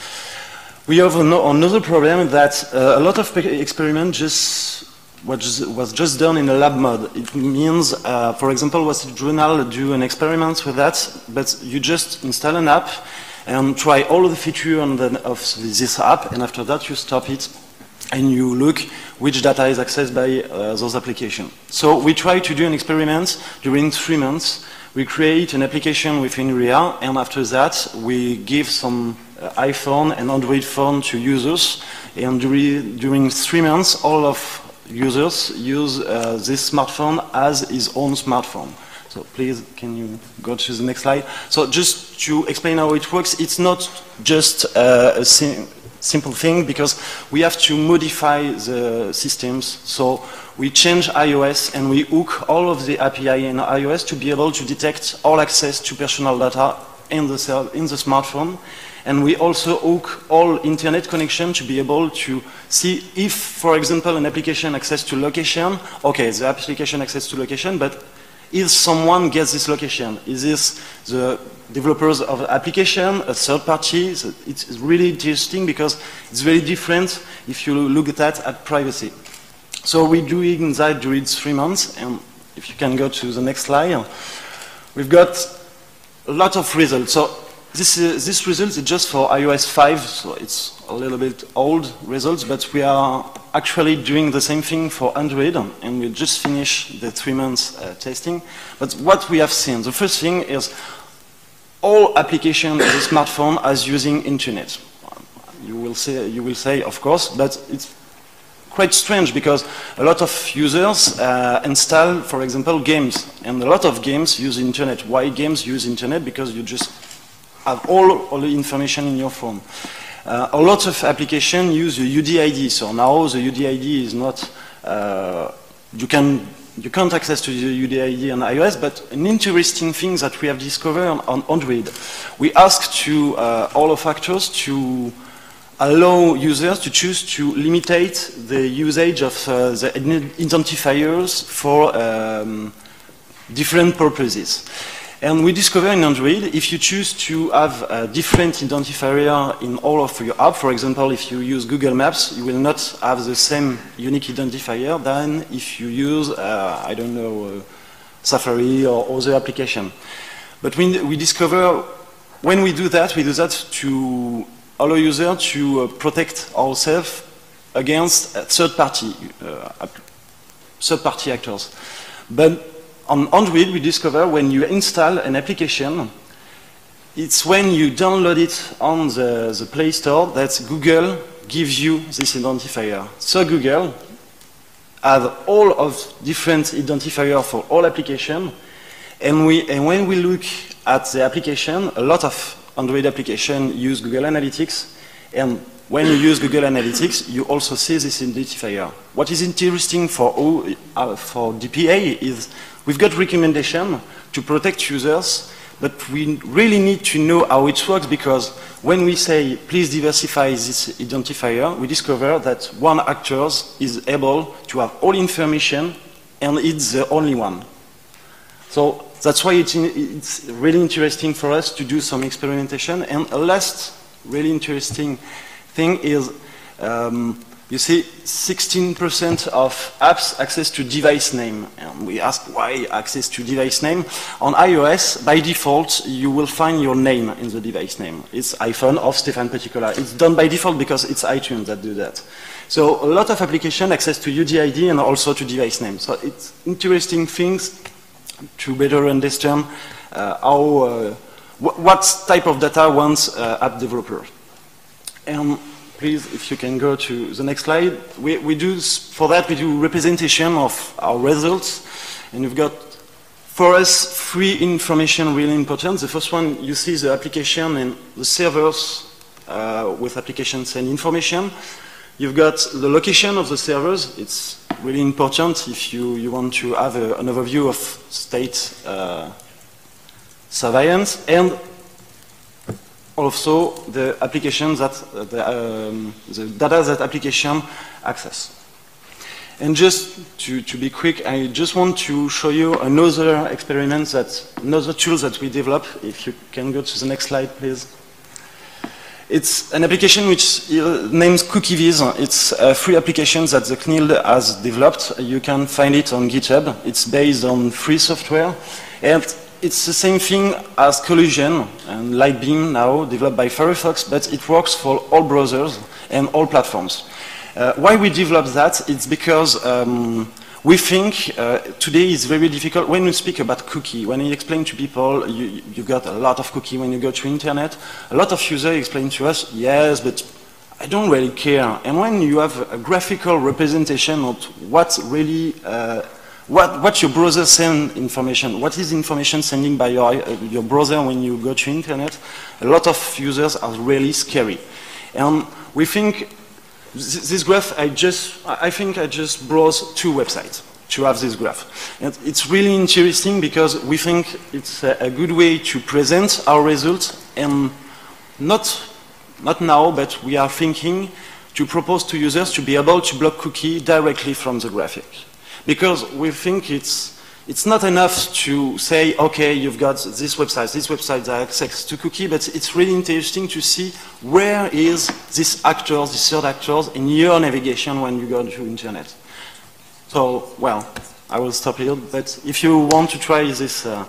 We have another problem that uh, a lot of experiments just was, was just done in a lab mode. It means, uh, for example, Wall Street Journal do an experiment with that, but you just install an app and try all the features of this app, and after that you stop it and you look which data is accessed by uh, those applications. So we try to do an experiment during three months We create an application with INRIA, and after that, we give some uh, iPhone and Android phone to users. And during, during three months, all of users use uh, this smartphone as his own smartphone. So please, can you go to the next slide? So just to explain how it works, it's not just uh, a sim simple thing because we have to modify the systems. So we change iOS and we hook all of the API in iOS to be able to detect all access to personal data in the, in the smartphone. And we also hook all internet connection to be able to see if, for example, an application access to location, okay, the application access to location, but if someone gets this location, is this the developers of application, a third party? So it's really interesting because it's very different if you look at that at privacy. So we're doing that during three months, and if you can go to the next slide, we've got a lot of results. So this, uh, this result is just for iOS 5, so it's a little bit old results, but we are actually doing the same thing for Android, and we just finished the three months uh, testing. But what we have seen, the first thing is all applications of the smartphone as using internet. You will say, you will say, of course, but it's quite strange because a lot of users uh, install, for example, games, and a lot of games use internet. Why games use internet? Because you just have all, all the information in your phone. Uh, a lot of applications use the UDID, so now the UDID is not, uh, you, can, you can't access to the UDID on iOS, but an interesting thing that we have discovered on Android, we ask to uh, all of actors to allow users to choose to limitate the usage of uh, the identifiers for um, different purposes. And we discover in Android, if you choose to have a different identifier in all of your apps, for example, if you use Google Maps, you will not have the same unique identifier than if you use, uh, I don't know, uh, Safari or other application. But we, we discover, when we do that, we do that to allow users to uh, protect ourselves against third-party uh, third-party actors. But on Android, we discover when you install an application, it's when you download it on the, the Play Store that Google gives you this identifier. So Google has all of different identifiers for all applications, and, we, and when we look at the application, a lot of Android applications use Google Analytics, and when you use Google Analytics, you also see this identifier. What is interesting for, uh, for DPA is We've got recommendation to protect users, but we really need to know how it works because when we say, please diversify this identifier, we discover that one actor is able to have all information and it's the only one. So that's why it's, in, it's really interesting for us to do some experimentation. And a last really interesting thing is um, you see 16% of apps access to device name. And we ask why access to device name. On iOS, by default, you will find your name in the device name. It's iPhone of Stefan Petitcolas. It's done by default because it's iTunes that do that. So a lot of application access to UDID and also to device name. So it's interesting things to better understand uh, how, uh, what type of data wants uh, app developer. And please, if you can go to the next slide. We, we do, for that, we do representation of our results. And you've got, for us, three information really important. The first one, you see the application and the servers uh, with applications and information. You've got the location of the servers. It's really important if you, you want to have a, an overview of state uh, surveillance. And also the application that uh, the, um, the data that application access. And just to, to be quick, I just want to show you another experiment that, another tool that we developed. If you can go to the next slide, please. It's an application which names CookieViz. It's a free application that the CNIL has developed. You can find it on GitHub. It's based on free software. And it's the same thing as Collusion and Lightbeam now, developed by Firefox, but it works for all browsers and all platforms. Uh, why we developed that? It's because um, we think uh, today is very difficult when we speak about cookie. When you explain to people, you, you got a lot of cookie when you go to internet. A lot of users explain to us, yes, but I don't really care. And when you have a graphical representation of what's really, uh, what, what your browser send information, what is information sending by your, your browser when you go to internet, a lot of users are really scary. And we think this graph, I just, I think I just browse two websites to have this graph. And it's really interesting because we think it's a, a good way to present our results and not, not now, but we are thinking to propose to users to be able to block cookie directly from the graphic. Because we think it's it's not enough to say, okay, you've got this website, this website that access to cookie, but it's really interesting to see where is this actors, this third actors in your navigation when you go to internet. So, well, I will stop here, but if you want to try this, uh,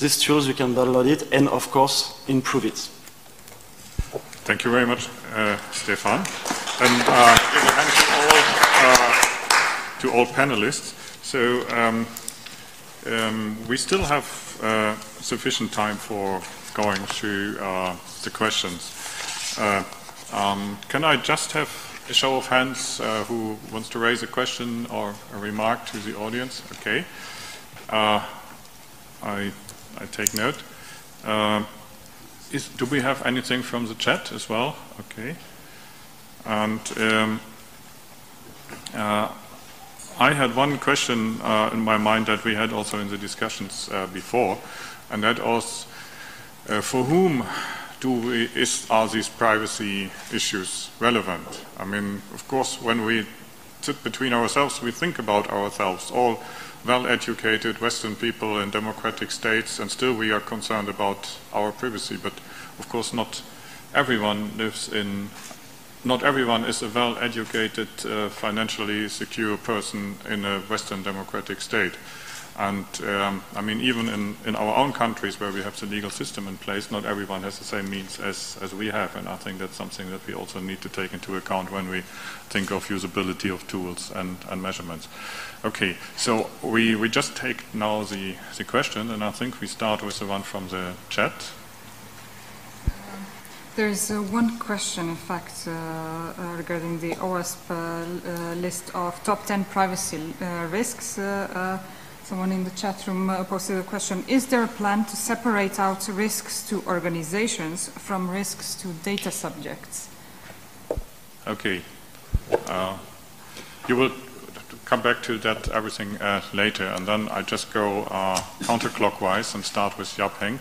these tools, you can download it and, of course, improve it. Thank you very much, uh, Stefan. And uh, to all, uh, panelists. So, um, um, we still have uh, sufficient time for going through uh, the questions. Uh, um, can I just have a show of hands uh, who wants to raise a question or a remark to the audience? Okay. Uh, I, I take note. Uh, is, do we have anything from the chat as well? Okay. And um, I had one question uh, in my mind that we had also in the discussions uh, before, and that was uh, for whom do we, is, are these privacy issues relevant? I mean, of course, when we sit between ourselves, we think about ourselves, all well-educated Western people in democratic states, and still we are concerned about our privacy. But of course, not everyone lives in not everyone is a well-educated, uh, financially secure person in a Western democratic state. And um, I mean, even in, in our own countries where we have the legal system in place, not everyone has the same means as, as we have. And I think that's something that we also need to take into account when we think of usability of tools and, and measurements. Okay, so we, we just take now the, the question, and I think we start with the one from the chat. There is uh, one question, in fact, uh, uh, regarding the OWASP uh, uh, list of top 10 privacy risks. someone in the chat room posted a question, is there a plan to separate out risks to organizations from risks to data subjects? Okay. you will come back to that everything later, and then I just go counterclockwise and start with Jaap Henk.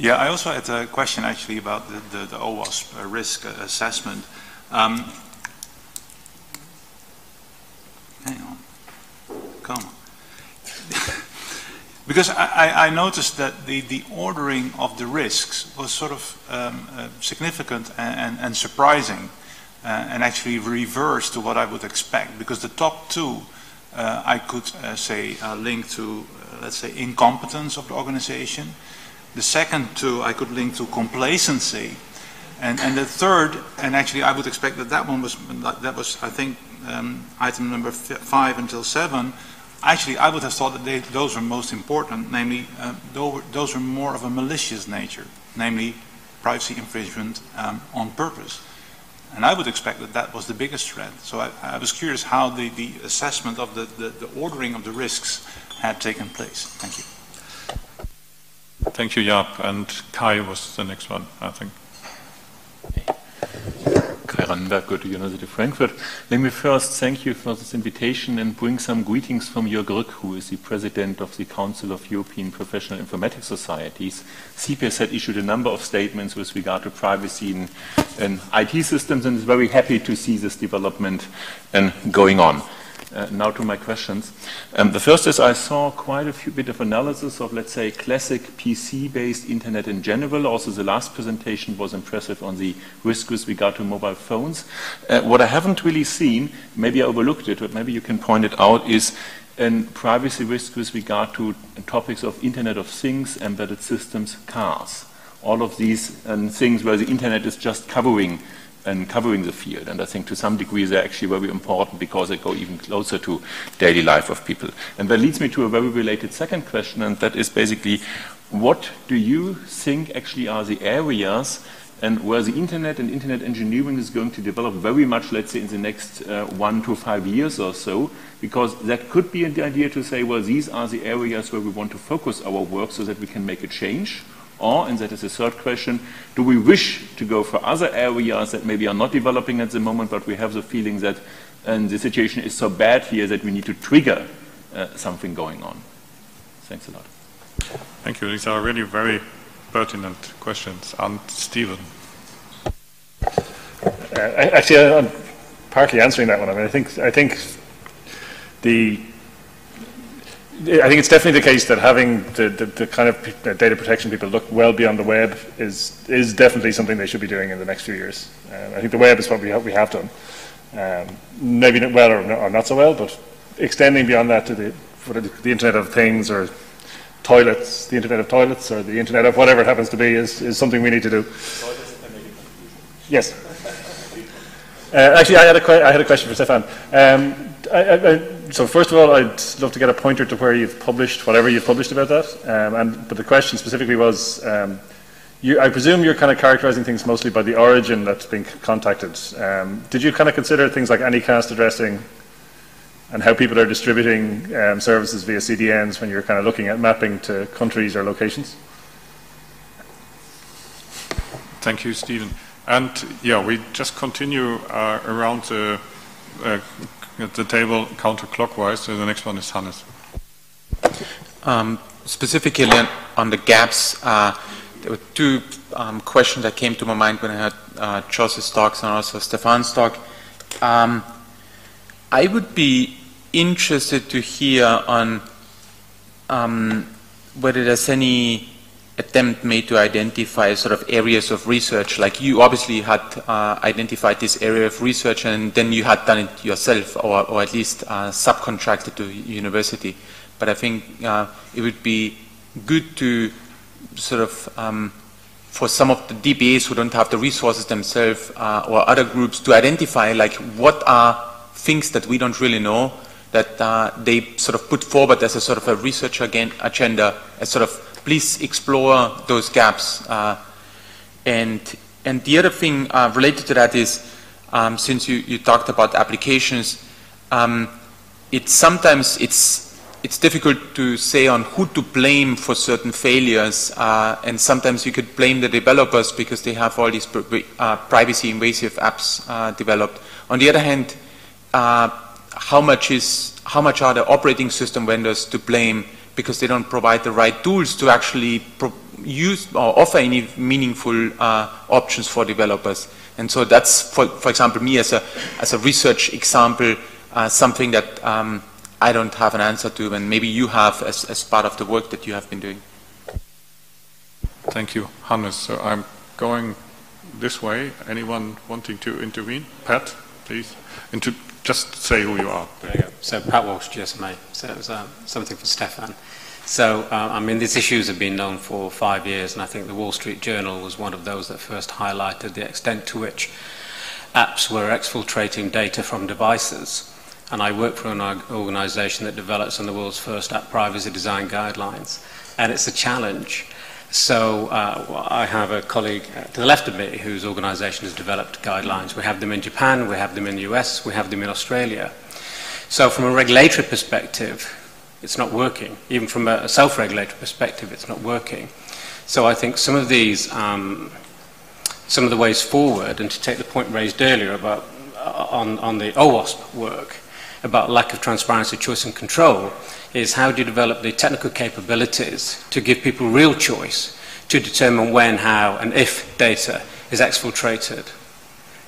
Yeah, I also had a question actually about the, the, the OWASP risk assessment. Um, hang on, come on. because I, I, noticed that the, the ordering of the risks was sort of um, uh, significant and, and, and surprising uh, and actually reversed to what I would expect because the top two uh, I could uh, say link to, uh, let's say, incompetence of the organization the second two I could link to complacency. And, and the third, and actually I would expect that that one was, that was I think, um, item number five until seven, actually I would have thought that they, those were most important, namely uh, those, were more of a malicious nature, namely privacy infringement um, on purpose. And I would expect that that was the biggest threat. So I, I was curious how the, the assessment of the, the, the ordering of the risks had taken place. Thank you. Thank you, Jaap. And Kai was the next one, I think. Kai Rannenberg, Goethe University Frankfurt. Let me first thank you for this invitation and bring some greetings from Jörg Rück, who is the president of the Council of European Professional Informatics Societies. CEPIS had issued a number of statements with regard to privacy in, in IT systems and is very happy to see this development and going on. Uh, now to my questions. Um, the first is I saw quite a few bit of analysis of, let's say, classic PC-based internet in general. Also, the last presentation was impressive on the risk with regard to mobile phones. Uh, what I haven't really seen, maybe I overlooked it, but maybe you can point it out, is a privacy risk with regard to topics of Internet of Things, embedded systems, cars. All of these um, things where the Internet is just covering and covering the field. And I think to some degree they're actually very important because they go even closer to daily life of people. And that leads me to a very related second question, and that is basically what do you think actually are the areas and where the internet and internet engineering is going to develop very much, let's say, in the next uh, one to five years or so, because that could be the idea to say, well, these are the areas where we want to focus our work so that we can make a change. Or, and that is the third question, do we wish to go for other areas that maybe are not developing at the moment, but we have the feeling that and the situation is so bad here that we need to trigger uh, something going on? Thanks a lot. Thank you. These are really very pertinent questions. And Stephen. Uh, actually, I'm partly answering that one. I mean, I think I think the I think it's definitely the case that having the, the, the, kind of data protection people look well beyond the web is is definitely something they should be doing in the next few years. Um, I think the web is what we have, we have done. Um, maybe not well or, no, or, not so well, but extending beyond that to the, the, the Internet of Things or toilets, the Internet of Toilets or the Internet of whatever it happens to be is, is something we need to do. Yes. Uh, actually, I had, a I had a question for Stefan. Um, I, I, so first of all, I'd love to get a pointer to where you've published whatever you've published about that. Um, and but the question specifically was, um, you, I presume you're kind of characterising things mostly by the origin that's being contacted. Um, did you kind of consider things like anycast addressing and how people are distributing um, services via CDNs when you're kind of looking at mapping to countries or locations? Thank you, Stephen. And yeah, we just continue uh, around the, uh, the table counterclockwise. So the next one is Hannes. Um, specifically on, on, the gaps, uh, there were two um, questions that came to my mind when I heard uh, Joss's talks and also Stefan's talk. Um, I would be interested to hear on um, whether there's any attempt made to identify sort of areas of research. Like you obviously had uh, identified this area of research and then you had done it yourself or, or at least uh, subcontracted to university. But I think uh, it would be good to sort of um, for some of the DPAs who don't have the resources themselves uh, or other groups to identify like what are things that we don't really know that uh, they sort of put forward as a sort of a research agenda, as sort of please explore those gaps. Uh, and and the other thing uh, related to that is, um, since you, you talked about applications, um, it's sometimes it's it's difficult to say on who to blame for certain failures, uh, and sometimes you could blame the developers because they have all these uh, privacy invasive apps uh, developed. On the other hand, uh, how much is how much are the operating system vendors to blame because they don't provide the right tools to actually use or offer any meaningful uh, options for developers. And so that's, for, for example, me as a, as a research example, uh, something that um, I don't have an answer to, and maybe you have as, as part of the work that you have been doing. Thank you, Hannes. So I'm going this way. Anyone wanting to intervene? Pat, please. Into just say who you are. You. So Pat Walsh, GSMA. So it was uh, something for Stefan. So, uh, I mean, these issues have been known for five years, and I think the Wall Street Journal was one of those that first highlighted the extent to which apps were exfiltrating data from devices. And I work for an organization that develops of the world's first app privacy design guidelines. And it's a challenge so uh, I have a colleague uh, to the left of me whose organization has developed guidelines. We have them in Japan, we have them in the US, we have them in Australia. So from a regulatory perspective, it's not working. Even from a self-regulatory perspective, it's not working. So I think some of these, um, some of the ways forward, and to take the point raised earlier about uh, on, on the OWASP work, about lack of transparency, choice and control, is how do you develop the technical capabilities to give people real choice to determine when, how, and if data is exfiltrated.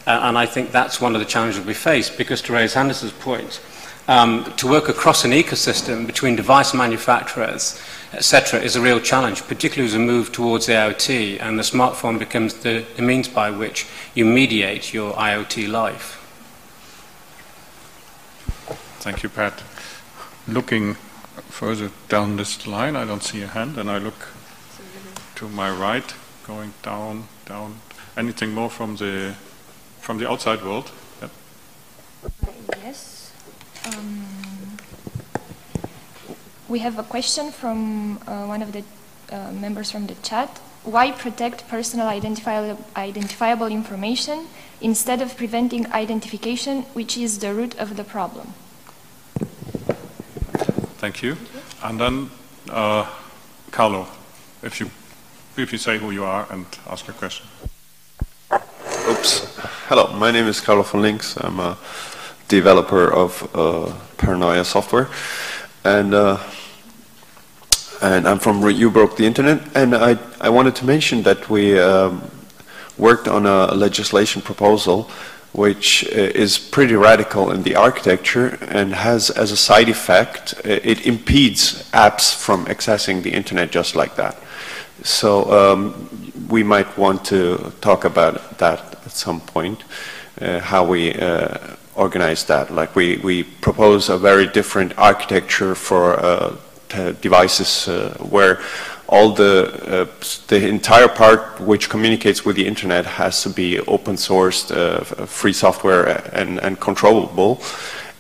Uh, and I think that's one of the challenges we face, because to raise Hannes's point, um, to work across an ecosystem between device manufacturers, etc., is a real challenge, particularly as we move towards IoT and the smartphone becomes the, the means by which you mediate your IoT life. Thank you, Pat. Looking further down this line, I don't see a hand, and I look to my right, going down, down. Anything more from the from the outside world. Yep. Yes. Um, we have a question from uh, one of the uh, members from the chat. Why protect personal identifiable, identifiable information instead of preventing identification, which is the root of the problem? Thank you. And then, uh, Carlo, if you briefly say who you are and ask your question. Oops. Hello, my name is Carlo von Lynx. I'm a developer of uh, Paranoia software. And uh, and I'm from You Broke the Internet. And I, I wanted to mention that we um, worked on a legislation proposal which uh, is pretty radical in the architecture and has as a side effect, uh, it impedes apps from accessing the internet just like that. So um, we might want to talk about that at some point, uh, how we uh, organize that. Like we, we propose a very different architecture for uh, devices uh, where all the, uh, the entire part which communicates with the internet has to be open sourced, uh, free software and, and controllable.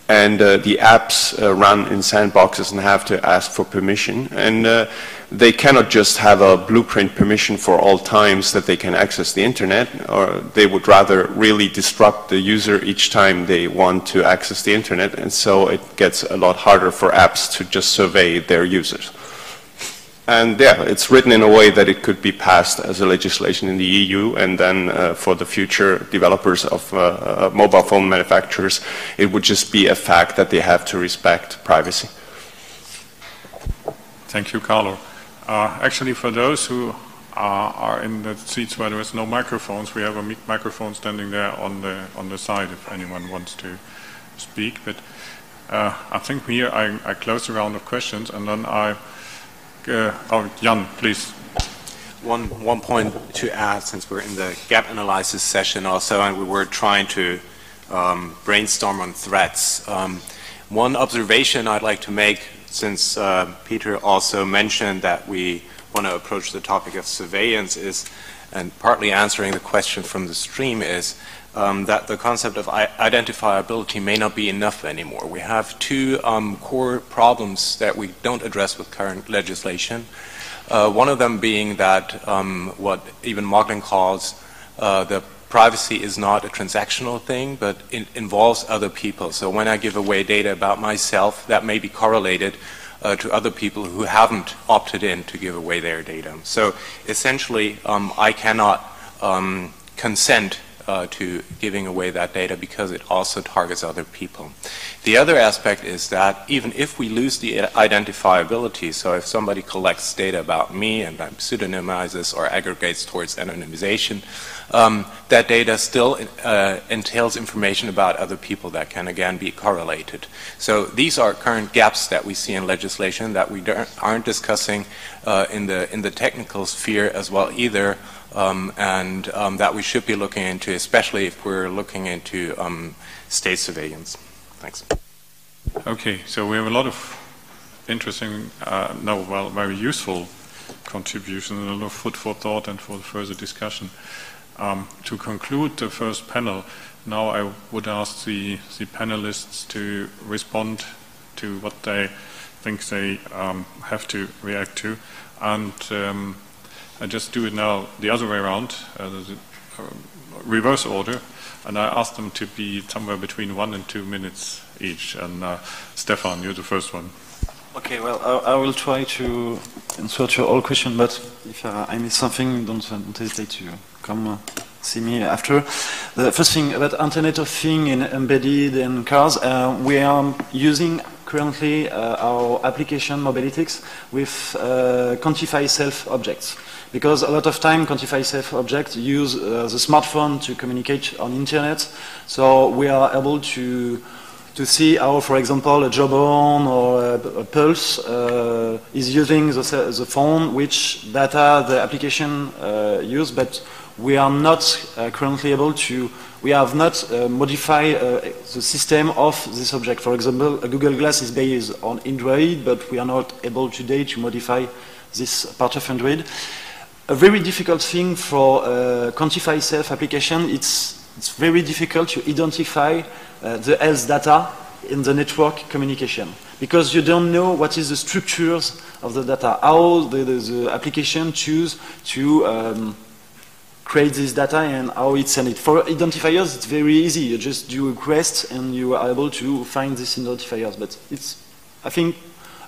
And uh, the apps uh, run in sandboxes and have to ask for permission. And uh, they cannot just have a blueprint permission for all times that they can access the internet, or they would rather really disrupt the user each time they want to access the internet. And so it gets a lot harder for apps to just survey their users. And yeah, it's written in a way that it could be passed as a legislation in the EU, and then uh, for the future developers of uh, uh, mobile phone manufacturers, it would just be a fact that they have to respect privacy. Thank you, Carlo. Uh, actually, for those who are, are, in the seats where there is no microphones, we have a microphone standing there on the on the side if anyone wants to speak. But uh, I think here I, I close the round of questions, and then I oh, Jan, please. One, one point to add, since we're in the gap analysis session also, and we were trying to um, brainstorm on threats. Um, one observation I'd like to make, since uh, Peter also mentioned that we want to approach the topic of surveillance is, and partly answering the question from the stream is, um, that the concept of identifiability may not be enough anymore. We have two um, core problems that we don't address with current legislation. Uh, one of them being that um, what Eben Moglen calls uh, the privacy is not a transactional thing, but it involves other people. So when I give away data about myself, that may be correlated uh, to other people who haven't opted in to give away their data. So essentially, um, I cannot um, consent uh, to giving away that data because it also targets other people. The other aspect is that even if we lose the identifiability, so if somebody collects data about me and I pseudonymizes or aggregates towards anonymization, um, that data still uh, entails information about other people that can again be correlated. So these are current gaps that we see in legislation that we aren't discussing uh, in the in the technical sphere as well either um, and um, that we should be looking into, especially if we're looking into um, state surveillance. Thanks. Okay, so we have a lot of interesting, uh, no, well, very useful contributions and a lot of food for thought and for further discussion. Um, to conclude the first panel, now I would ask the, the panelists to respond to what they think they um, have to react to. And um, I just do it now the other way around, uh, the, uh, reverse order, and I ask them to be somewhere between one and two minutes each. And uh, Stefan, you're the first one. Okay, well, I, I, will try to answer to all questions, but if uh, I miss something, don't, don't hesitate to come uh, see me after. The first thing about Internet of Things in embedded in cars, uh, we are using currently our application Mobilitics with quantify self objects because a lot of time quantify self objects use uh, the smartphone to communicate on internet. So we are able to to see how, for example, a Jawbone or a, a Pulse uh, is using the, the, phone, which data the application uh, use, but we are not uh, currently able to, we have not uh, modified uh, the system of this object. For example, a Google Glass is based on Android, but we are not able today to modify this part of Android a very difficult thing for uh, quantify self application. It's it's very difficult to identify uh, the health data in the network communication because you don't know what is the structures of the data, how the, the, the application choose to um, create this data and how it send it. For identifiers, it's very easy. You just do a request and you are able to find these identifiers. But it's, I think,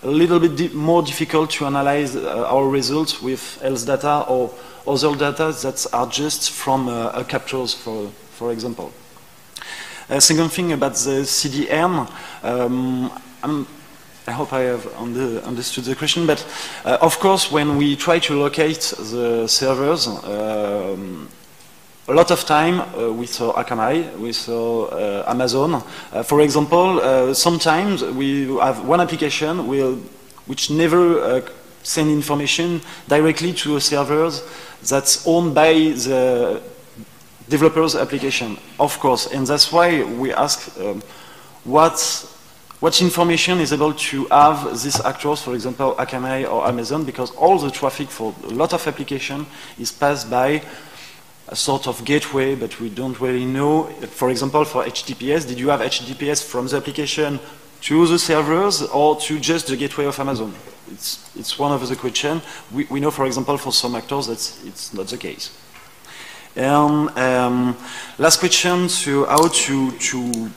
a little bit di more difficult to analyze uh, our results with health data or other data that are just from uh, captures, for, for example. Uh, second thing about the CDN, um, i hope I have under, understood the question, but uh, of course when we try to locate the servers, um, a lot of time uh, we saw Akamai, we saw uh, Amazon. Uh, for example, uh, sometimes we have one application will, which never uh, send information directly to a servers that's owned by the developer's application, of course. And that's why we ask um, what what information is able to have these actors, for example, Akamai or Amazon, because all the traffic for a lot of application is passed by a sort of gateway, but we don't really know. For example, for HTTPS, did you have HTTPS from the application to the servers or to just the gateway of Amazon? It's, it's one of the questions. We, we know, for example, for some actors that it's not the case. And um, last question how to, to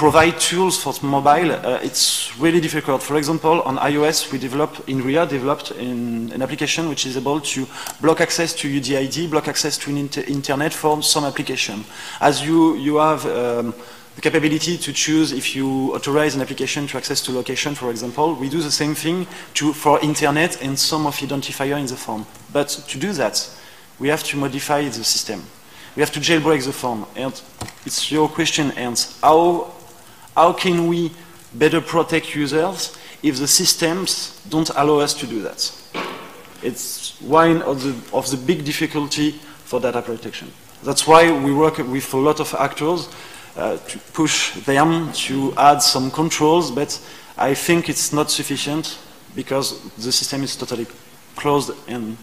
provide tools for mobile, uh, it's really difficult. For example, on iOS, we developed, INRIA developed in, an application which is able to block access to UDID, block access to inter internet for some application. As you, you have um, the capability to choose if you authorize an application to access to location, for example, we do the same thing to, for internet and some of identifier in the form. But to do that, we have to modify the system. We have to jailbreak the form. And it's your question, Ernst. How how can we better protect users if the systems don't allow us to do that? It's one of the, of the big difficulty for data protection. That's why we work with a lot of actors uh, to push them to add some controls, but I think it's not sufficient because the system is totally closed and,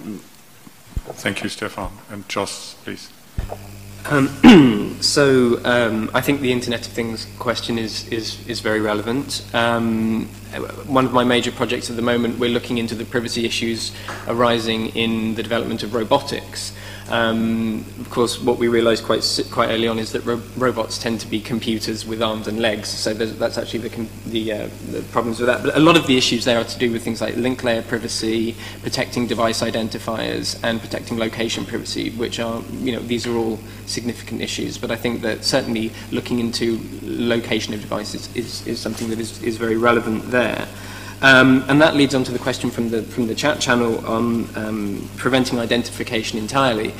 and Thank you, Stefan. And Joss, please. Um, so um, I think the Internet of Things question is, is, is very relevant. Um, one of my major projects at the moment, we're looking into the privacy issues arising in the development of robotics. Um, of course, what we realised quite quite early on is that ro robots tend to be computers with arms and legs. So that's actually the, the, uh, the, problems with that. But a lot of the issues there are to do with things like link layer privacy, protecting device identifiers, and protecting location privacy, which are you know these are all significant issues. But I think that certainly looking into location of devices is, is something that is, is very relevant there. Um, and that leads on to the question from the, from the chat channel on um, preventing identification entirely.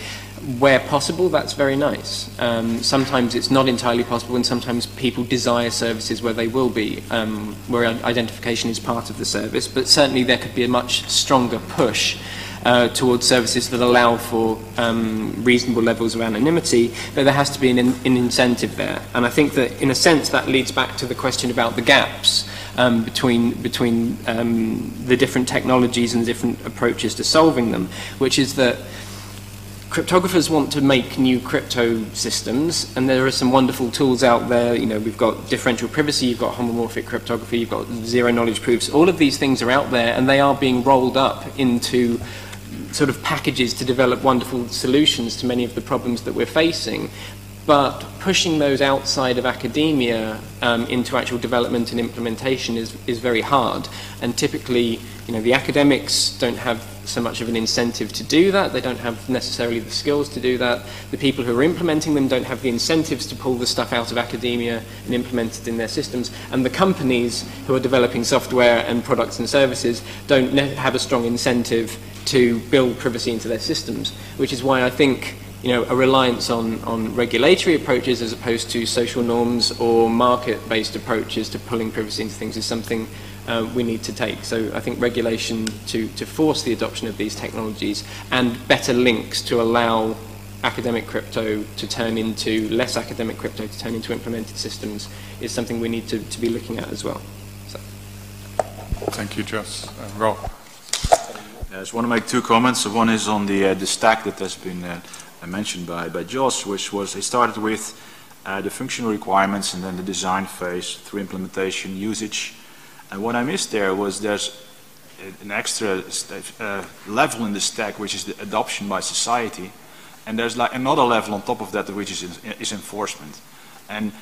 Where possible, that's very nice. Um, sometimes it's not entirely possible, and sometimes people desire services where they will be, um, where identification is part of the service. But certainly there could be a much stronger push uh, towards services that allow for um, reasonable levels of anonymity, but there has to be an, an incentive there. And I think that, in a sense, that leads back to the question about the gaps um, between, between um, the different technologies and different approaches to solving them, which is that cryptographers want to make new crypto systems, and there are some wonderful tools out there. You know, we've got differential privacy, you've got homomorphic cryptography, you've got zero knowledge proofs. All of these things are out there, and they are being rolled up into sort of packages to develop wonderful solutions to many of the problems that we're facing but pushing those outside of academia um, into actual development and implementation is, is very hard. And typically, you know, the academics don't have so much of an incentive to do that. They don't have necessarily the skills to do that. The people who are implementing them don't have the incentives to pull the stuff out of academia and implement it in their systems. And the companies who are developing software and products and services don't have a strong incentive to build privacy into their systems, which is why I think you know, a reliance on, on regulatory approaches as opposed to social norms or market-based approaches to pulling privacy into things is something uh, we need to take. So I think regulation to, to force the adoption of these technologies and better links to allow academic crypto to turn into less academic crypto to turn into implemented systems is something we need to, to be looking at as well. So. Thank you, Joss. Uh, Rob. I just want to make two comments. So one is on the, uh, the stack that has been uh, mentioned by, by Joss, which was they started with uh, the functional requirements and then the design phase through implementation, usage. And what I missed there was there's an extra uh, level in the stack, which is the adoption by society. And there's like another level on top of that, which is, is enforcement. And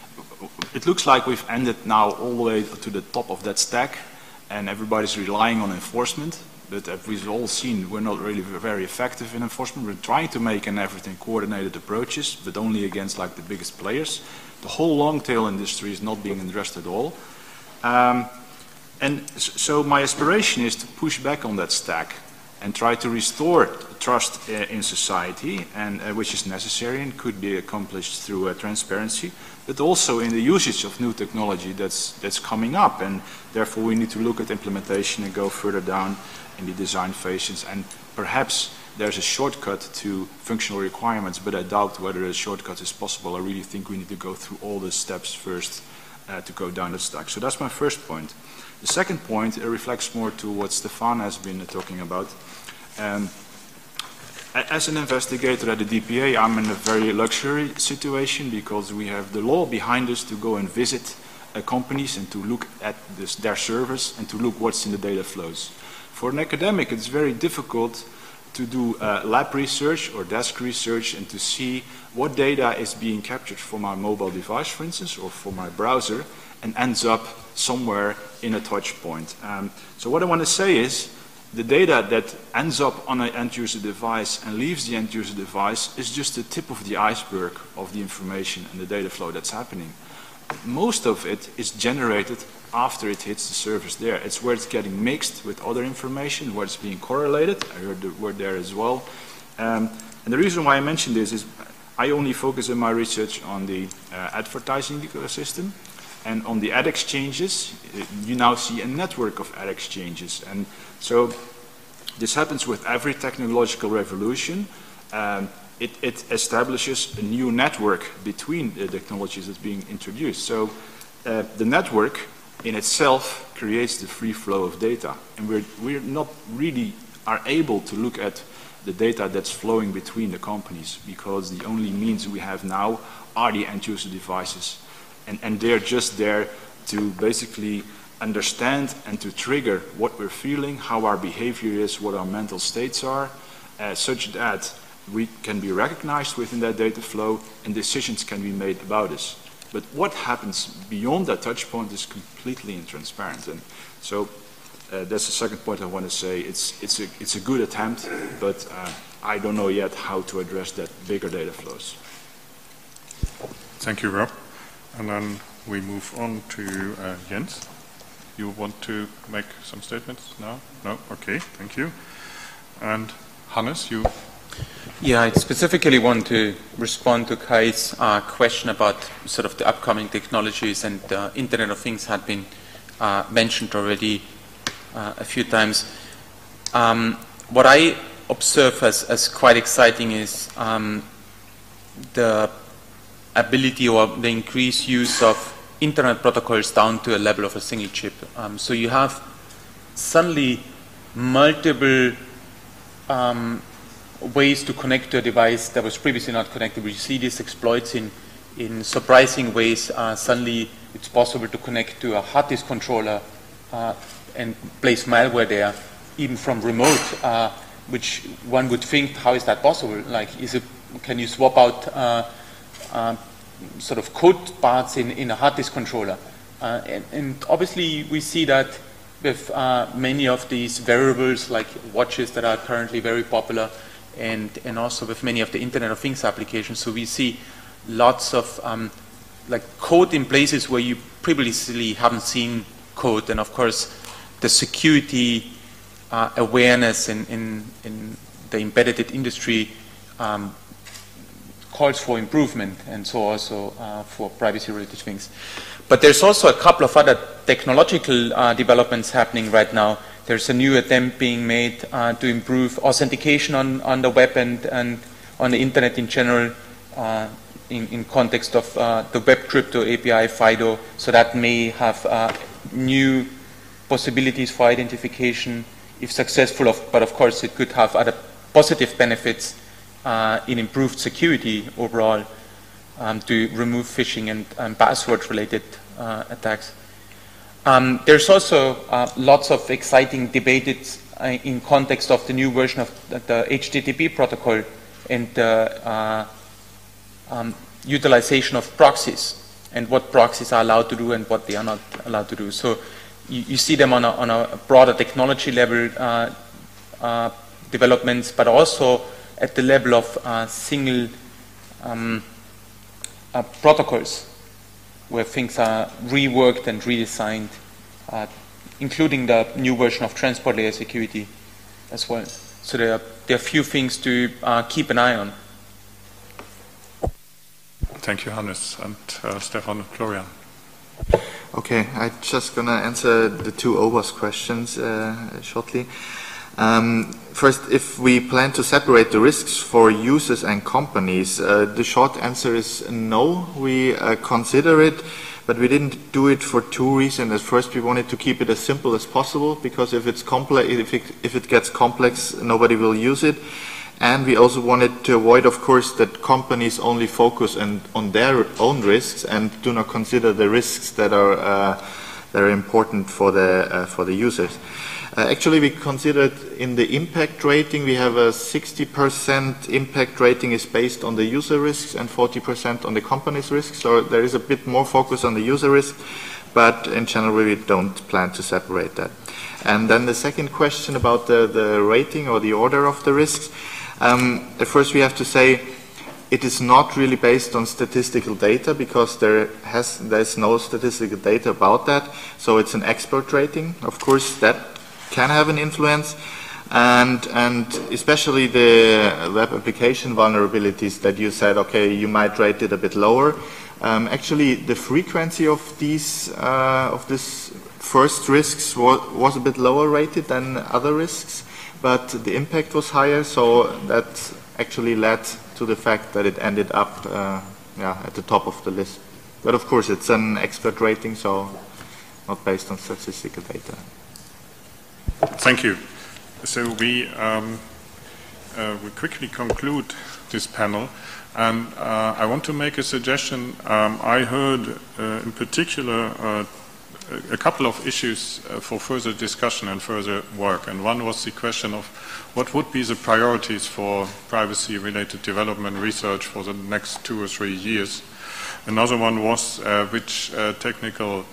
it looks like we've ended now all the way to the top of that stack, and everybody's relying on enforcement. But as we've all seen, we're not really very effective in enforcement. We're trying to make and everything coordinated approaches, but only against like the biggest players. The whole long tail industry is not being addressed at all. Um, and so my aspiration is to push back on that stack and try to restore trust uh, in society, and uh, which is necessary and could be accomplished through uh, transparency, but also in the usage of new technology that's that's coming up, and therefore we need to look at implementation and go further down in the design phases, and perhaps there's a shortcut to functional requirements, but I doubt whether a shortcut is possible. I really think we need to go through all the steps first uh, to go down the stack. So that's my first point. The second point reflects more to what Stefan has been talking about. Um, as an investigator at the DPA, I'm in a very luxury situation because we have the law behind us to go and visit uh, companies and to look at this, their service and to look what's in the data flows. For an academic, it's very difficult to do uh, lab research or desk research and to see what data is being captured from my mobile device, for instance, or from my browser, and ends up somewhere in a touch point. Um, so what I want to say is the data that ends up on an end-user device and leaves the end-user device is just the tip of the iceberg of the information and the data flow that's happening. Most of it is generated after it hits the surface there. It's where it's getting mixed with other information, where it's being correlated. I heard the word there as well. Um, and the reason why I mention this is I only focus in my research on the uh, advertising ecosystem. And on the ad exchanges, you now see a network of ad exchanges. And so this happens with every technological revolution. Um, it, it, establishes a new network between the technologies that's being introduced. So uh, the network in itself creates the free flow of data. And we're, we're not really are able to look at the data that's flowing between the companies because the only means we have now are the end user devices and, and they're just there to basically understand and to trigger what we're feeling, how our behavior is, what our mental states are, uh, such that we can be recognized within that data flow and decisions can be made about us. But what happens beyond that touch point is completely intransparent. And so uh, that's the second point I want to say. It's, it's, a, it's a good attempt, but uh, I don't know yet how to address that bigger data flows. Thank you, Rob. And then we move on to uh, Jens. You want to make some statements now? No? Okay, thank you. And Hannes, you. Yeah, I specifically want to respond to Kai's uh, question about sort of the upcoming technologies and uh, Internet of Things had been uh, mentioned already uh, a few times. Um, what I observe as, as quite exciting is um, the ability or the increased use of internet protocols down to a level of a single chip. Um, so you have suddenly multiple um, ways to connect to a device that was previously not connected. We see these exploits in, in surprising ways. Uh, suddenly it's possible to connect to a hard disk controller uh, and place malware there, even from remote, uh, which one would think, how is that possible? Like, is it, can you swap out uh, uh, sort of code parts in, in a hard disk controller. Uh, and, and, obviously we see that with many of these wearables like watches that are currently very popular and, and also with many of the Internet of Things applications. So we see lots of um, like code in places where you previously haven't seen code. And of course, the security uh, awareness in, in, in, the embedded industry um, calls for improvement and so also uh, for privacy related things. But there's also a couple of other technological uh, developments happening right now. There's a new attempt being made uh, to improve authentication on, on the web and, and on the internet in general uh, in, in context of uh, the web crypto API FIDO. So that may have uh, new possibilities for identification if successful, of, but of course it could have other positive benefits uh, in improved security overall um, to remove phishing and, and password-related uh, attacks. Um, there's also uh, lots of exciting debates uh, in context of the new version of the, the HTTP protocol and the uh, um, utilization of proxies and what proxies are allowed to do and what they are not allowed to do. So you, you see them on a, on a, broader technology level uh, uh, developments, but also at the level of single um, protocols where things are reworked and redesigned, including the new version of transport layer security as well. So there are, there are few things to uh, keep an eye on. Thank you, Hannes. And uh, Stefan Florian. Okay, I'm just going to answer the two OWASP questions uh, shortly. Um, first, if we plan to separate the risks for users and companies, uh, the short answer is no. We uh, consider it, but we didn't do it for two reasons. At first, we wanted to keep it as simple as possible because if it's complex, if it, if it gets complex, nobody will use it. And we also wanted to avoid, of course, that companies only focus on, on their own risks and do not consider the risks that are, uh, that are important for the, uh, for the users. Uh, actually, we considered in the impact rating, we have a 60% impact rating is based on the user risks and 40% on the company's risks. So there is a bit more focus on the user risk, but in general, we don't plan to separate that. And then the second question about the, the rating or the order of the risks. Um, at first, we have to say it is not really based on statistical data because there has there's no statistical data about that. So it's an expert rating. Of course, that can have an influence. And, and especially the web application vulnerabilities that you said, okay, you might rate it a bit lower. Um, actually, the frequency of these uh, of this first risks was, was a bit lower rated than other risks, but the impact was higher, so that actually led to the fact that it ended up uh, yeah, at the top of the list. But of course, it's an expert rating, so not based on statistical data. Thank you. So we, um, uh, we quickly conclude this panel, and uh, I want to make a suggestion. Um, I heard uh, in particular uh, a couple of issues uh, for further discussion and further work, and one was the question of what would be the priorities for privacy-related development research for the next two or three years. Another one was uh, which technical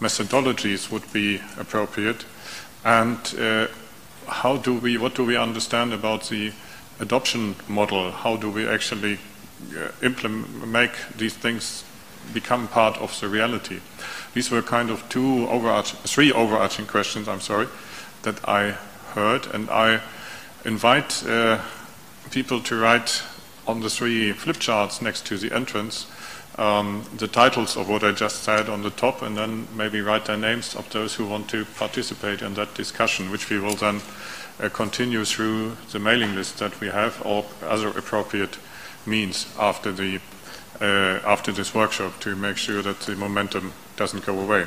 methodologies would be appropriate and uh, how do we, what do we understand about the adoption model? How do we actually uh, make these things become part of the reality? These were kind of two three overarching questions, I'm sorry, that I heard, and I invite uh, people to write on the three flip charts next to the entrance um, the titles of what I just said on the top and then maybe write their names of those who want to participate in that discussion, which we will then uh, continue through the mailing list that we have or other appropriate means after, the, uh, after this workshop to make sure that the momentum doesn't go away.